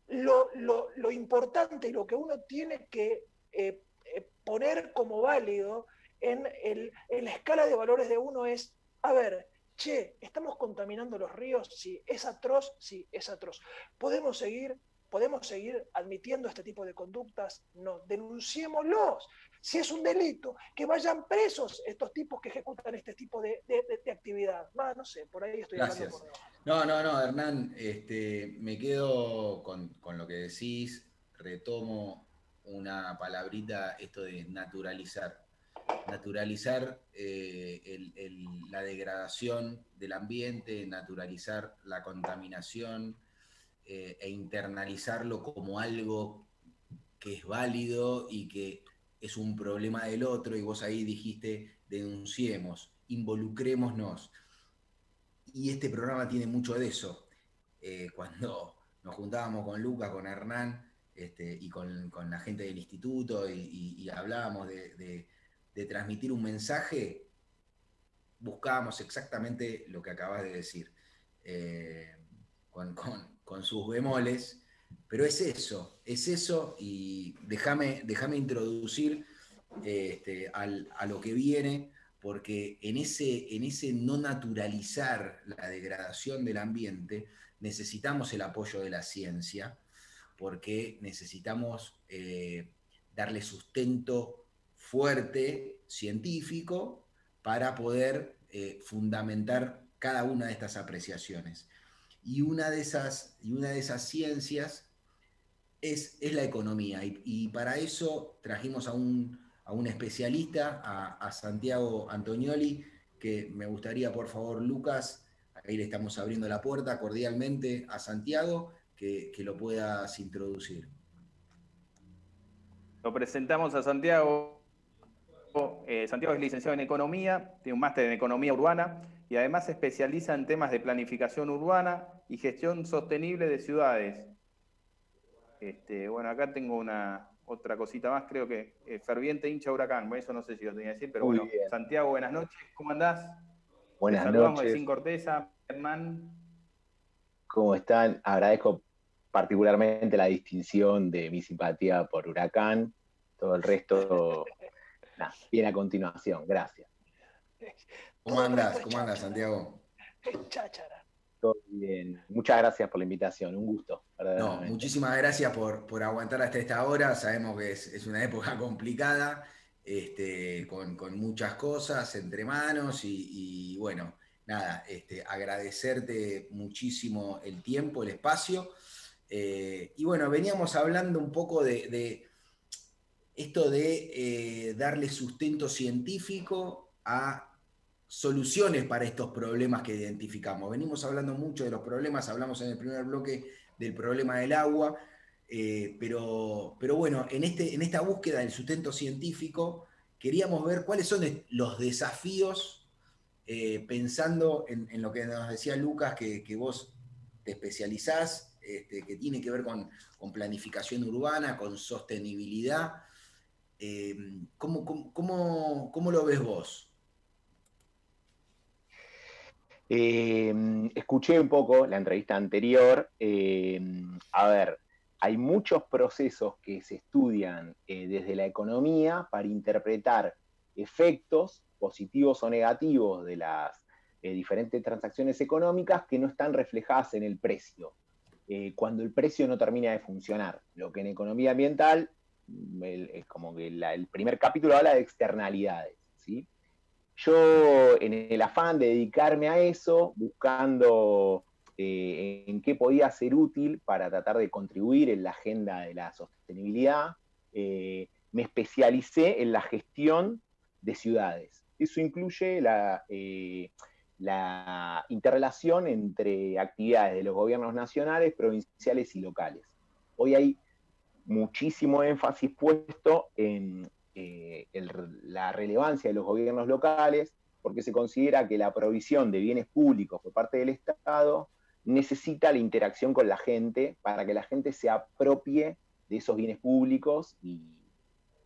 lo, importante y lo que uno tiene que eh, poner como válido en, el, en la escala de valores de uno es, a ver, che, estamos contaminando los ríos, sí, es atroz, sí, es atroz. ¿Podemos seguir, podemos seguir admitiendo este tipo de conductas? No, denunciémoslos. Si es un delito, que vayan presos estos tipos que ejecutan este tipo de, actividad. Va, no sé, por ahí estoy hablando por No, no, no, Hernán, este, me quedo con, con lo que decís, retomo una palabrita, esto de naturalizar naturalizar eh, la degradación del ambiente, naturalizar la contaminación eh, e internalizarlo como algo que es válido y que es un problema del otro, y vos ahí dijiste, denunciemos, involucrémonos. Y este programa tiene mucho de eso. Eh, cuando nos juntábamos con Luca, con Hernán este, y con, la gente del instituto y, hablábamos de transmitir un mensaje, buscábamos exactamente lo que acabas de decir, eh, con, sus bemoles, pero es eso, es eso, y déjame, introducir este, a lo que viene, porque en ese, en ese no naturalizar la degradación del ambiente, necesitamos el apoyo de la ciencia, porque necesitamos eh, darle sustento fuerte, científico, para poder eh, fundamentar cada una de estas apreciaciones. Y una de esas, y una de esas ciencias es, es la economía. Y, para eso trajimos a un, a un especialista, a, Santiago Antonioli, que me gustaría, por favor, Lucas, ahí le estamos abriendo la puerta cordialmente a Santiago, que, que lo puedas introducir. Lo presentamos a Santiago. Eh, Santiago es licenciado en Economía, tiene un máster en Economía Urbana y además se especializa en temas de planificación urbana y gestión sostenible de ciudades. Este, bueno, acá tengo una otra cosita más, creo que eh, ferviente hincha huracán, eso no sé si lo tenía que decir, pero bueno, Santiago, buenas noches, ¿cómo andás? Buenas Te saludamos noches. de Sin Corteza, Hernán. ¿Cómo están? Agradezco particularmente la distinción de mi simpatía por Huracán, todo el resto viene a continuación. Gracias. ¿Cómo andas? ¿Cómo andas, Santiago? Cháchara. Todo bien. Muchas gracias por la invitación. Un gusto. No, muchísimas gracias por, aguantar hasta esta hora. Sabemos que es, una época complicada, este, con, muchas cosas entre manos y, bueno, nada, este, agradecerte muchísimo el tiempo, el espacio. Eh, y bueno, veníamos hablando un poco de, esto de eh, darle sustento científico a soluciones para estos problemas que identificamos. Venimos hablando mucho de los problemas, hablamos en el primer bloque del problema del agua, eh, pero, pero bueno, en, este, en esta búsqueda del sustento científico queríamos ver cuáles son los desafíos, pensando en, lo que nos decía Lucas, que, vos te especializás, este, que tiene que ver con, planificación urbana, con sostenibilidad. Eh, cómo lo ves vos? Eh, escuché un poco la entrevista anterior. Eh, a ver, hay muchos procesos que se estudian desde la economía para interpretar efectos positivos o negativos de las diferentes transacciones económicas que no están reflejadas en el precio, cuando el precio no termina de funcionar. Lo que en economía ambiental, es como que el primer capítulo habla de externalidades. Yo, en el afán de dedicarme a eso, buscando eh, en qué podía ser útil para tratar de contribuir en la agenda de la sostenibilidad, eh, me especialicé en la gestión de ciudades. Eso incluye la, eh, la interrelación entre actividades de los gobiernos nacionales, provinciales y locales. Hoy hay muchísimo énfasis puesto en eh, la relevancia de los gobiernos locales, porque se considera que la provisión de bienes públicos por parte del Estado necesita la interacción con la gente para que la gente se apropie de esos bienes públicos y,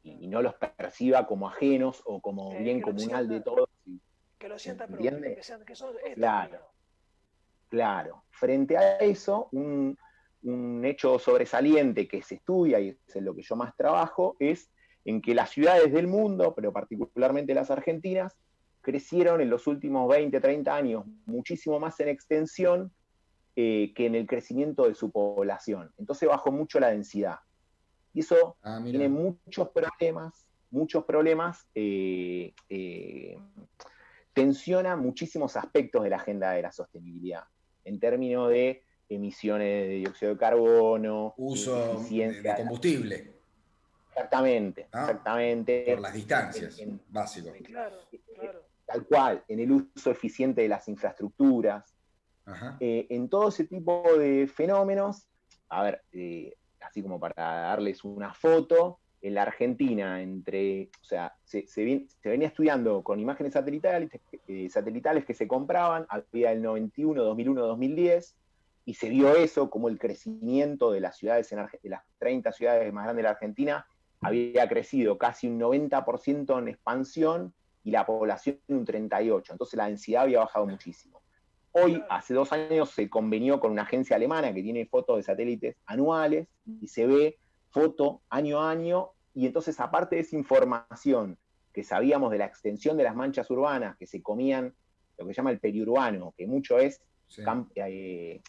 no los perciba como ajenos o como bien comunal de todos. Que lo sienta propio, que, son Claro, claro. Frente a eso, un, un hecho sobresaliente que se estudia y es en lo que yo más trabajo es en que las ciudades del mundo, pero particularmente las argentinas, crecieron en los últimos 20, 30 años muchísimo más en extensión eh, que en el crecimiento de su población. Entonces bajó mucho la densidad. Y eso ah, tiene muchos problemas, muchos problemas, eh, eh, tensiona muchísimos aspectos de la agenda de la sostenibilidad, en términos de emisiones de dióxido de carbono, uso de combustible. Exactamente, exactamente. Por las distancias, básico. Claro, claro. Tal cual, en el uso eficiente de las infraestructuras. Eh, en todo ese tipo de fenómenos, a ver, eh, así como para darles una foto, en la Argentina, entre, o sea, se, venía estudiando con imágenes satelitales, eh, satelitales que se compraban, había el 91, 2001, 2010, y se vio eso como el crecimiento de las ciudades, en, de las 30 ciudades más grandes de la Argentina, había crecido casi un 90% en expansión y la población un 38%. Entonces la densidad había bajado muchísimo. Hoy, hace dos años, se convenió con una agencia alemana que tiene fotos de satélites anuales y se ve foto año a año. Y entonces, aparte de esa información que sabíamos de la extensión de las manchas urbanas que se comían, lo que se llama el periurbano, que mucho es eh,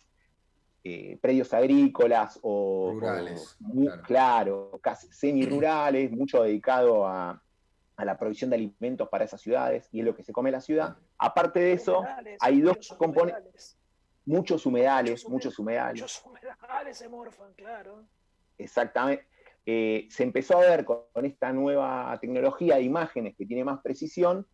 eh, predios agrícolas o rurales, claro. casi semi-rurales, mucho dedicado a, la provisión de alimentos para esas ciudades y es lo que se come en la ciudad. Aparte de eso, hay dos componentes, muchos humedales, muchos humedales. Muchos humedales se morfan, claro. Exactamente. Eh, se empezó a ver con, esta nueva tecnología de imágenes que tiene más precisión,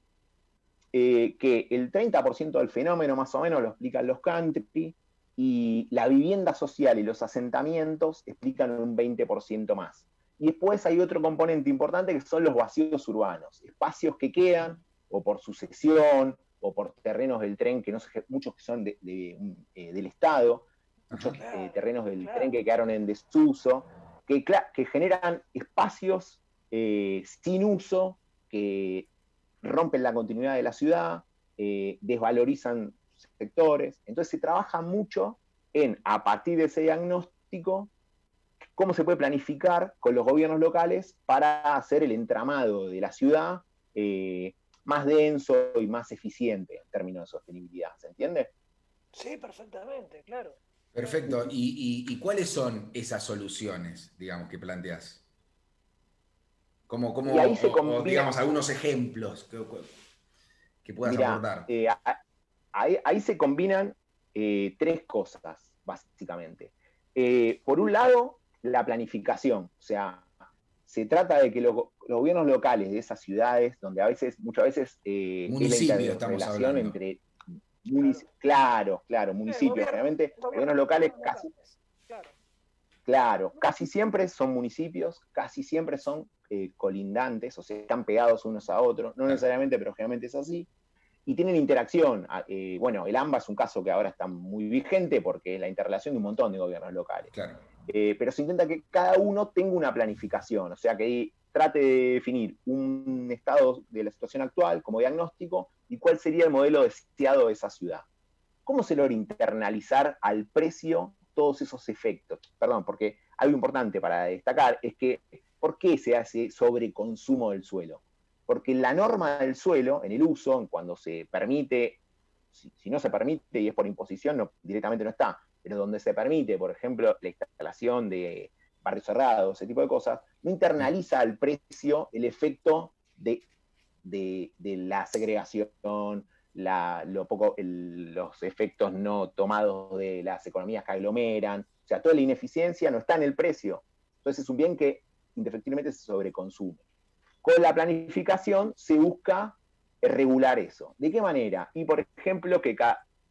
eh, que el 30% del fenómeno más o menos lo explican los country, y la vivienda social y los asentamientos explican un 20% más. Y después hay otro componente importante que son los vacíos urbanos, espacios que quedan o por sucesión o por terrenos del tren, que no sé, muchos que son eh, del Estado, muchos eh, terrenos del tren que quedaron en desuso, que, que generan espacios eh, sin uso, que rompen la continuidad de la ciudad, desvalorizan sectores. Entonces se trabaja mucho en, a partir de ese diagnóstico, cómo se puede planificar con los gobiernos locales para hacer el entramado de la ciudad eh, más denso y más eficiente en términos de sostenibilidad. ¿Se entiende? Sí, perfectamente, claro. Perfecto. ¿Y, cuáles son esas soluciones, digamos, que planteas? Como, como digamos, algunos ejemplos que, que puedas abordar. Eh, ahí, se combinan eh, tres cosas, básicamente. eh, por un lado, la planificación, o sea, se trata de que los, gobiernos locales de esas ciudades, donde a veces, muchas veces, eh, es la relación entre claro, claro, municipios, realmente, gobiernos locales casi, claro, casi siempre son municipios, casi siempre son eh, colindantes, o sea, están pegados unos a otros, no necesariamente, pero generalmente es así, y tienen interacción. Ah, eh, bueno, el AMBA es un caso que ahora está muy vigente porque es la interrelación de un montón de gobiernos locales. Eh, pero se intenta que cada uno tenga una planificación, o sea, que trate de definir un estado de la situación actual como diagnóstico y cuál sería el modelo deseado de esa ciudad. ¿Cómo se logra internalizar al precio todos esos efectos? Perdón, porque algo importante para destacar es que ¿por qué se hace sobreconsumo del suelo? Porque la norma del suelo, en el uso, cuando se permite, si, no se permite y es por imposición, no, directamente no está, pero donde se permite, por ejemplo, la instalación de barrios cerrados, ese tipo de cosas, no internaliza al precio el efecto de, la segregación, los efectos no tomados de las economías que aglomeran, o sea, toda la ineficiencia no está en el precio. Entonces es un bien que indefectiblemente se sobreconsume. Con la planificación se busca regular eso. ¿De qué manera? Y por ejemplo, que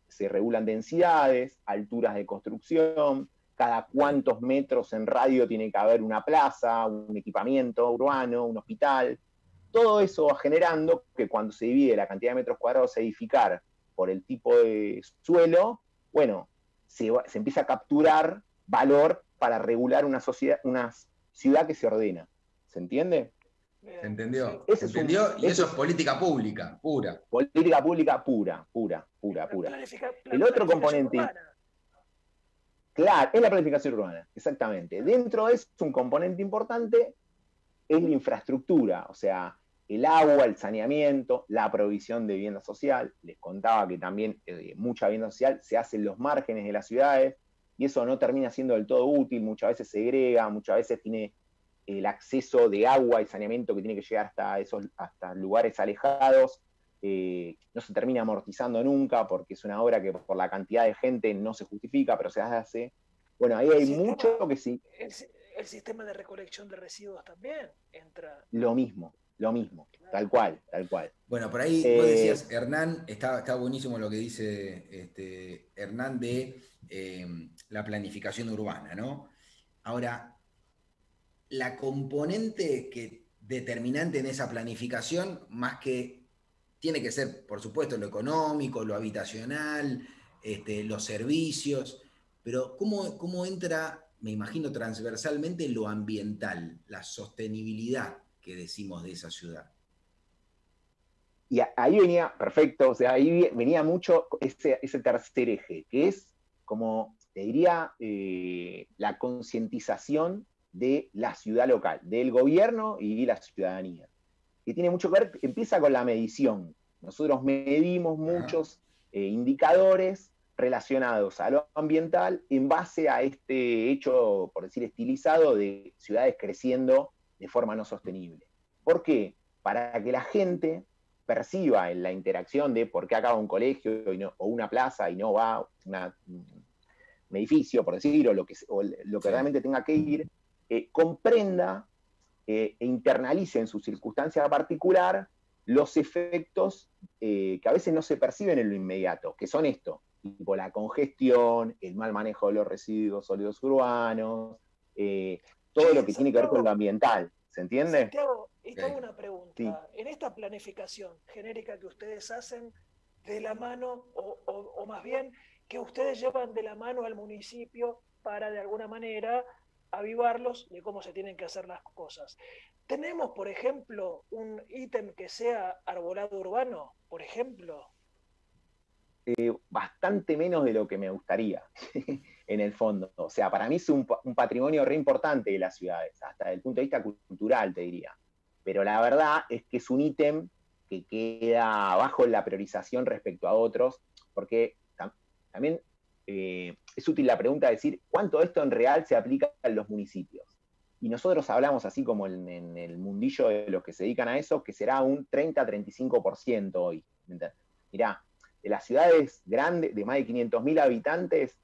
se regulan densidades, alturas de construcción, cada cuántos metros en radio tiene que haber una plaza, un equipamiento urbano, un hospital. Todo eso va generando que cuando se divide la cantidad de metros cuadrados a edificar por el tipo de suelo, bueno, se, empieza a capturar valor para regular una, sociedad, una ciudad que se ordena. ¿Se entiende? ¿Se entendió? ¿Se entendió? y eso es política pública, pura. Política pública pura, pura, pura, pura. el otro componente. Claro, es la planificación urbana, exactamente. Dentro de eso, un componente importante es la infraestructura, o sea, el agua, el saneamiento, la provisión de vivienda social. Les contaba que también eh, mucha vivienda social se hace en los márgenes de las ciudades y eso no termina siendo del todo útil, muchas veces segrega, muchas veces tiene el acceso de agua y saneamiento que tiene que llegar hasta esos hasta lugares alejados, eh, no se termina amortizando nunca porque es una obra que por la cantidad de gente no se justifica, pero se hace. Bueno, ahí hay mucho que sí. El, sistema de recolección de residuos también entra. Lo mismo, lo mismo, tal cual, tal cual. Bueno, por ahí vos eh, decías, Hernán, está, está, buenísimo lo que dice este, Hernán de eh, la planificación urbana, ¿no? Ahora, la componente que determinante en esa planificación, más que tiene que ser, por supuesto, lo económico, lo habitacional, este, los servicios, pero ¿cómo, ¿cómo entra, me imagino, transversalmente lo ambiental, la sostenibilidad que decimos de esa ciudad? Y ahí venía, perfecto, o sea, ahí venía mucho ese, tercer eje, que es, como te diría, eh, la concientización de la ciudad local, del gobierno y la ciudadanía que tiene mucho que ver, empieza con la medición. Nosotros medimos muchos eh, indicadores relacionados a lo ambiental en base a este hecho, por decir, estilizado de ciudades creciendo de forma no sostenible. ¿Por qué? Para que la gente perciba en la interacción de por qué acaba un colegio o una plaza y no va un edificio, por decir, o lo que, lo que realmente tenga que ir, eh, comprenda eh, e internalice en su circunstancia particular los efectos eh, que a veces no se perciben en lo inmediato, que son esto, tipo la congestión, el mal manejo de los residuos sólidos urbanos, eh, todo lo que tiene que ver con lo ambiental. ¿Se entiende? y te hago una pregunta. En esta planificación genérica que ustedes hacen de la mano, o, o más bien que ustedes llevan de la mano al municipio para de alguna manera avivarlos de cómo se tienen que hacer las cosas. Tenemos, por ejemplo, un ítem que sea arbolado urbano, por ejemplo. Eh, bastante menos de lo que me gustaría, en el fondo. O sea, para mí es un, patrimonio re importante de las ciudades, hasta desde el punto de vista cultural, te diría. Pero la verdad es que es un ítem que queda bajo la priorización respecto a otros, porque también eh, es útil la pregunta de decir cuánto esto en real se aplica en los municipios. Y nosotros hablamos así como en, el mundillo de los que se dedican a eso, que será un 30-35% hoy. Mirá, de las ciudades grandes, de más de 500.000 habitantes,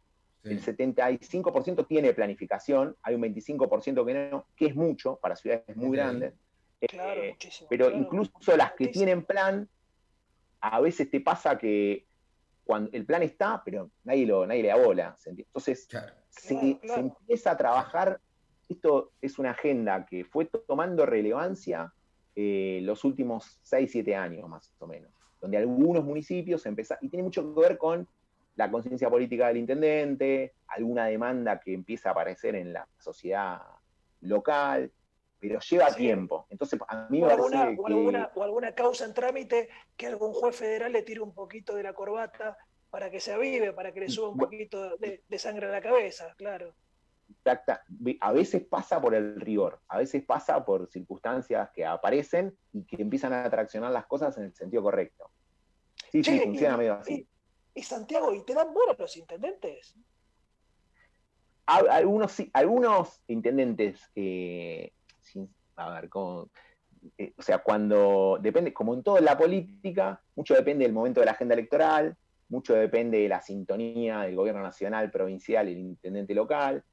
el 75% tiene planificación, hay un 25% que no, que es mucho para ciudades muy grandes. Eh, pero incluso las que tienen plan, a veces te pasa que cuando el plan está, pero nadie, lo, nadie le da bola. Entonces, se, empieza a trabajar, esto es una agenda que fue tomando relevancia eh, los últimos 6, 7 años más o menos, donde algunos municipios empezaron, y tiene mucho que ver con la conciencia política del intendente, alguna demanda que empieza a aparecer en la sociedad local, pero lleva tiempo. Entonces, a mí me parece alguna, o, alguna, o alguna causa en trámite que algún juez federal le tire un poquito de la corbata para que se avive, para que le suba un poquito de, sangre a la cabeza, claro. A veces pasa por el rigor, a veces pasa por circunstancias que aparecen y que empiezan a atraccionar las cosas en el sentido correcto. Sí, sí, funciona medio así. Y, Santiago, ¿y te dan bola los intendentes? Algunos, algunos intendentes eh, a ver, eh, o sea, cuando depende, como en toda la política, mucho depende del momento de la agenda electoral, mucho depende de la sintonía del gobierno nacional, provincial el intendente local.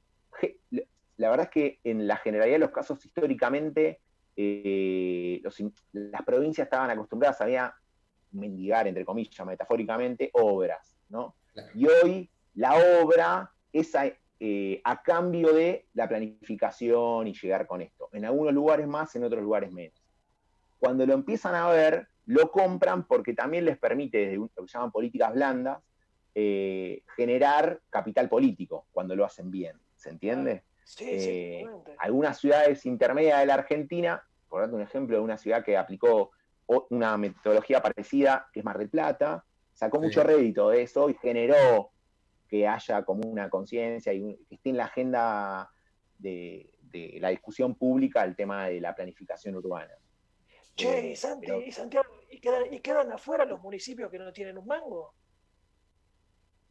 La verdad es que en la generalidad de los casos, históricamente, eh, las provincias estaban acostumbradas a mendigar, entre comillas, metafóricamente, obras, ¿no? Y hoy la obra, esa eh, a cambio de la planificación y llegar con esto. En algunos lugares más, en otros lugares menos. Cuando lo empiezan a ver, lo compran porque también les permite, desde lo que llaman políticas blandas, eh, generar capital político cuando lo hacen bien. ¿Se entiende? Sí, eh, algunas ciudades intermedias de la Argentina, por darte un ejemplo de una ciudad que aplicó una metodología parecida, que es Mar del Plata, sacó mucho rédito de eso y generó que haya como una conciencia y que esté en la agenda de, la discusión pública el tema de la planificación urbana. Che, y, eh, Santiago, ¿y quedan, afuera los municipios que no tienen un mango?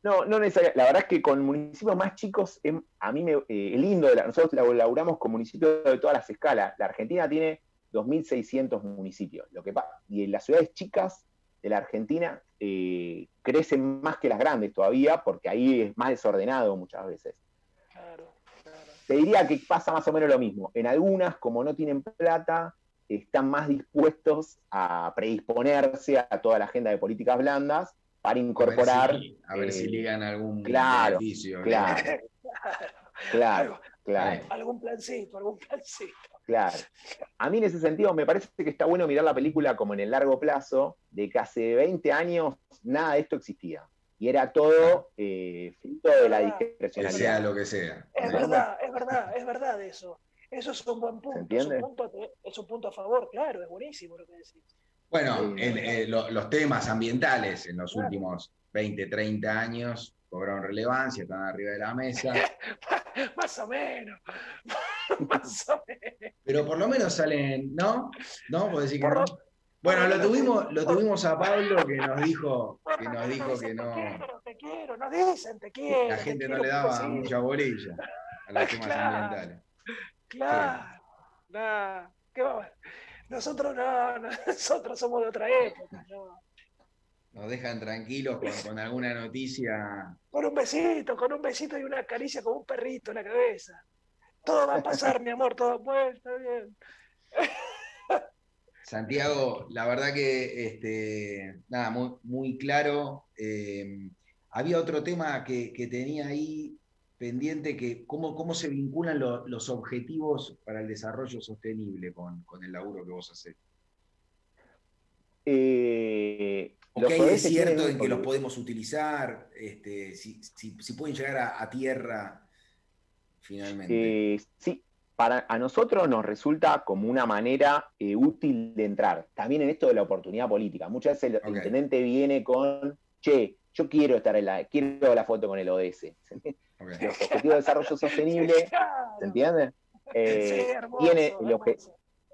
No, no necesariamente. La verdad es que con municipios más chicos, em, a mí me, eh, es lindo, nosotros laburamos con municipios de todas las escalas. La Argentina tiene 2.600 municipios. Lo que y en las ciudades chicas de la Argentina eh, crecen más que las grandes todavía, porque ahí es más desordenado muchas veces. Te diría que pasa más o menos lo mismo. En algunas, como no tienen plata, están más dispuestos a predisponerse a toda la agenda de políticas blandas para incorporar. A ver si, eh, ligan algún claro, Claro, claro, claro. Algún plancito, algún plancito. Claro. A mí en ese sentido me parece que está bueno mirar la película como en el largo plazo, de que hace 20 años nada de esto existía. Y era todo eh, de la discrecionalidad. sea lo que sea. Es verdad, es verdad, es verdad eso. Eso es un buen punto. Es un punto, es un punto a favor, claro, es buenísimo lo que decís. Bueno, los temas ambientales en los últimos 20, 30 años cobraron relevancia, están arriba de la mesa. Más o menos. Más o menos. Pero por lo menos salen, ¿no? ¿No? ¿Puedo decir que no? Bueno, lo tuvimos, lo tuvimos a Pablo que nos dijo que, nos dijo que no. Te quiero, te quiero, nos dicen, te quiero. La gente no le daba mucha bolilla a los temas ambientales. Claro, nada. Nosotros no, nosotros somos de otra época, no nos dejan tranquilos con, alguna noticia. Con un besito, con un besito y una caricia como un perrito en la cabeza. Todo va a pasar, mi amor, todo bueno, está bien. Santiago, la verdad que este, nada, muy, claro. Eh, había otro tema que, tenía ahí pendiente, que cómo, cómo se vinculan los objetivos para el desarrollo sostenible con, con el laburo que vos haces. Eh, es cierto en que los podemos utilizar, este, si, pueden llegar a, tierra finalmente. Eh, sí, para a nosotros nos resulta como una manera eh, útil de entrar. También en esto de la oportunidad política. Muchas veces el, intendente viene con, che, yo quiero estar en la, quiero la foto con el ODS. Los objetivos de desarrollo sostenible, ¿se entiende? Eh, tiene el,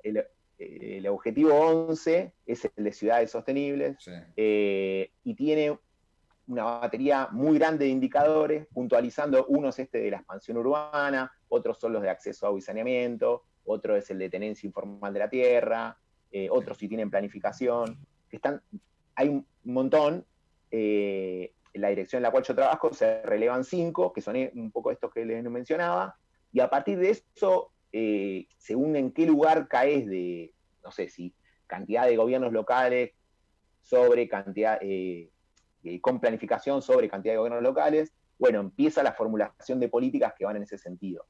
el objetivo 11 es el de ciudades sostenibles eh, y tiene una batería muy grande de indicadores, puntualizando, uno es este de la expansión urbana, otros son los de acceso a agua y saneamiento, otro es el de tenencia informal de la tierra, eh, otros si tienen planificación, están, hay un montón. el la dirección en la cual yo trabajo se relevan cinco, que son un poco estos que les mencionaba, y a partir de eso, eh, según en qué lugar caes de, no sé si cantidad de gobiernos locales sobre cantidad, eh, con planificación sobre cantidad de gobiernos locales, bueno, empieza la formulación de políticas que van en ese sentido.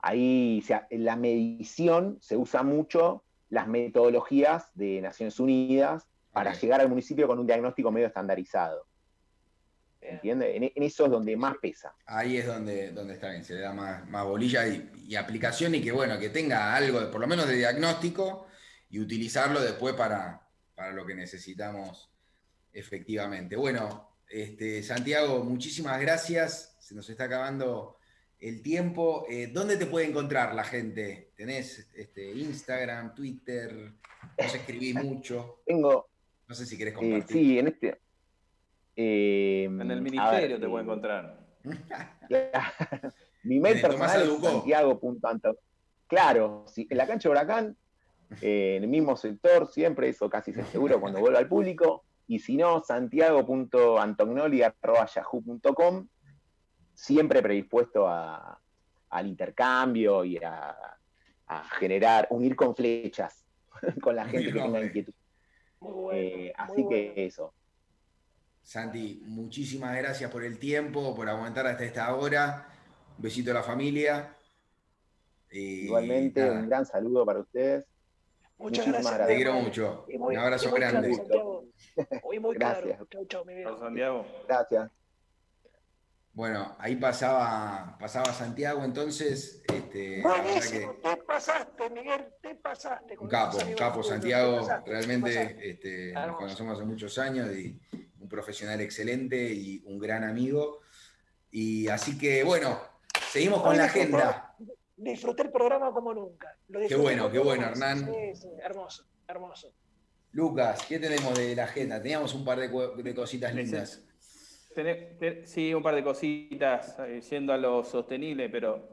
Ahí, o sea, en la medición se usa mucho las metodologías de Naciones Unidas para llegar al municipio con un diagnóstico medio estandarizado. ¿Entiendes? En, eso es donde más pesa. Ahí es donde, donde está bien, se le da más, bolilla y, aplicación y que bueno, que tenga algo, por lo menos de diagnóstico y utilizarlo después para, para lo que necesitamos efectivamente. Bueno, este, Santiago, muchísimas gracias. Se nos está acabando el tiempo. Eh, ¿Dónde te puede encontrar la gente? ¿Tenés este, Instagram, Twitter? Nos escribí mucho. Tengo. No sé si querés eh, compartir. sí, en este. Eh, en el ministerio te puede encontrar. Mi mail personal es santiago.anto. Claro, sí, en la cancha de Huracán, en el mismo sector, siempre, eso casi se seguro cuando vuelva al público. Y si no, santiago.antognoli.yahoo.com, siempre predispuesto al intercambio y a, generar, unir con flechas con la gente que tenga inquietud. Eh, así que eso. Santi, muchísimas gracias por el tiempo, por aguantar hasta esta hora. Un besito a la familia. Igualmente, un gran saludo para ustedes. Muchas gracias. Te quiero mucho. un abrazo grande. Hoy muy Gracias. Chau, chau, mi vida. Santiago. Gracias. Bueno, ahí pasaba, pasaba Santiago, entonces. Este, Buenísimo, te pasaste, Miguel, te pasaste. Un capo, un capo, Santiago, realmente este, nos conocemos hace muchos años y un profesional excelente y un gran amigo. Y así que, bueno, seguimos con la agenda. Disfruté el programa como nunca. qué bueno, qué bueno, Hernán. Sí, sí, hermoso, hermoso. Lucas, ¿qué tenemos de la agenda? Teníamos un par de, cositas lindas. Sí, un par de cositas eh, yendo a lo sostenible, pero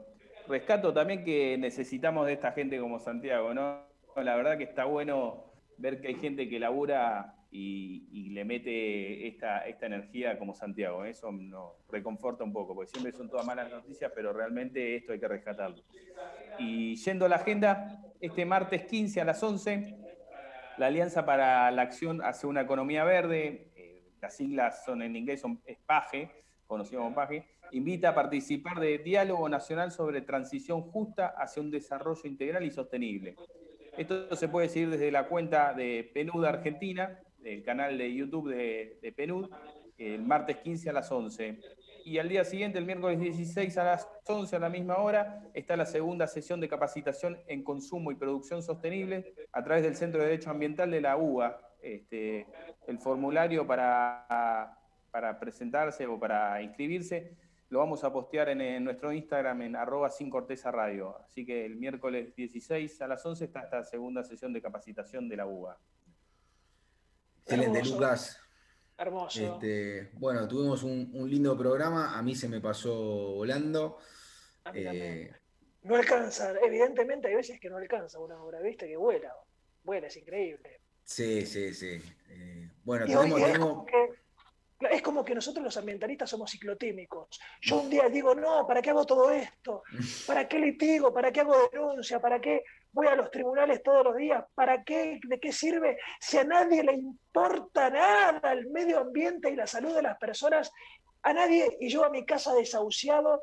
rescato también que necesitamos de esta gente como Santiago, ¿no? La verdad que está bueno ver que hay gente que labura y, le mete esta, esta energía como Santiago. Eso nos reconforta un poco, porque siempre son todas malas noticias, pero realmente esto hay que rescatarlo. Y yendo a la agenda, este martes 15 a las 11 la Alianza para la Acción hacia una Economía Verde, eh, las siglas son en inglés, son PAGE, conocido como PAGE, invita a participar de diálogo nacional sobre transición justa hacia un desarrollo integral y sostenible. Esto se puede seguir desde la cuenta de PNUD Argentina, el canal de YouTube de, de el martes 15 a las 11 y al día siguiente, el miércoles 16 a las 11 a la misma hora, está la segunda sesión de capacitación en consumo y producción sostenible a través del Centro de Derecho Ambiental de la UBA. Este, el formulario para, para presentarse o para inscribirse lo vamos a postear en, nuestro Instagram en arroba sin corteza radio. Así que el miércoles 16 a las 11 está esta segunda sesión de capacitación de la UBA. Excelente, Lucas. Hermoso. Este, bueno, tuvimos un, lindo programa, a mí se me pasó volando. Eh, no alcanza, evidentemente hay veces que no alcanza una obra, viste, que vuela, vuela, es increíble. Sí, sí, sí. Eh, bueno, tenemos, es como que nosotros los ambientalistas somos ciclotímicos. Yo un día digo, no, ¿para qué hago todo esto? ¿Para qué litigo? ¿Para qué hago denuncia? ¿Para qué voy a los tribunales todos los días? ¿Para qué? ¿De qué sirve? Si a nadie le importa nada el medio ambiente y la salud de las personas, a nadie, y yo a mi casa desahuciado,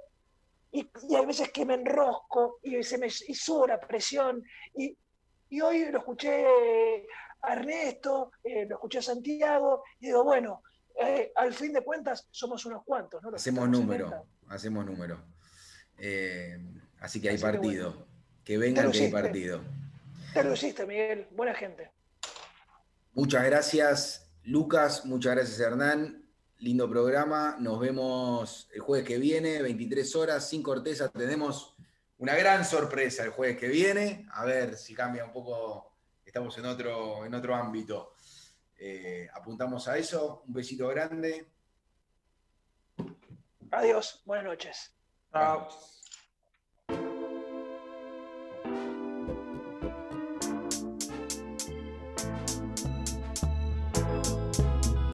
y, hay veces que me enrosco y, se me, y subo la presión, y, hoy lo escuché a Ernesto, eh, lo escuché a Santiago, y digo, bueno, eh, al fin de cuentas somos unos cuantos, ¿no? hacemos número, hacemos número. Eh, así que hay partido. Que vengan que hay partido. Te lo hiciste, Miguel. Buena gente. Muchas gracias, Lucas. Muchas gracias, Hernán. Lindo programa. Nos vemos el jueves que viene, 23 horas, sin corteza. Tenemos una gran sorpresa el jueves que viene. A ver si cambia un poco. Estamos en otro, en otro ámbito. Eh, apuntamos a eso. Un besito grande. Adiós. Buenas noches. Chao.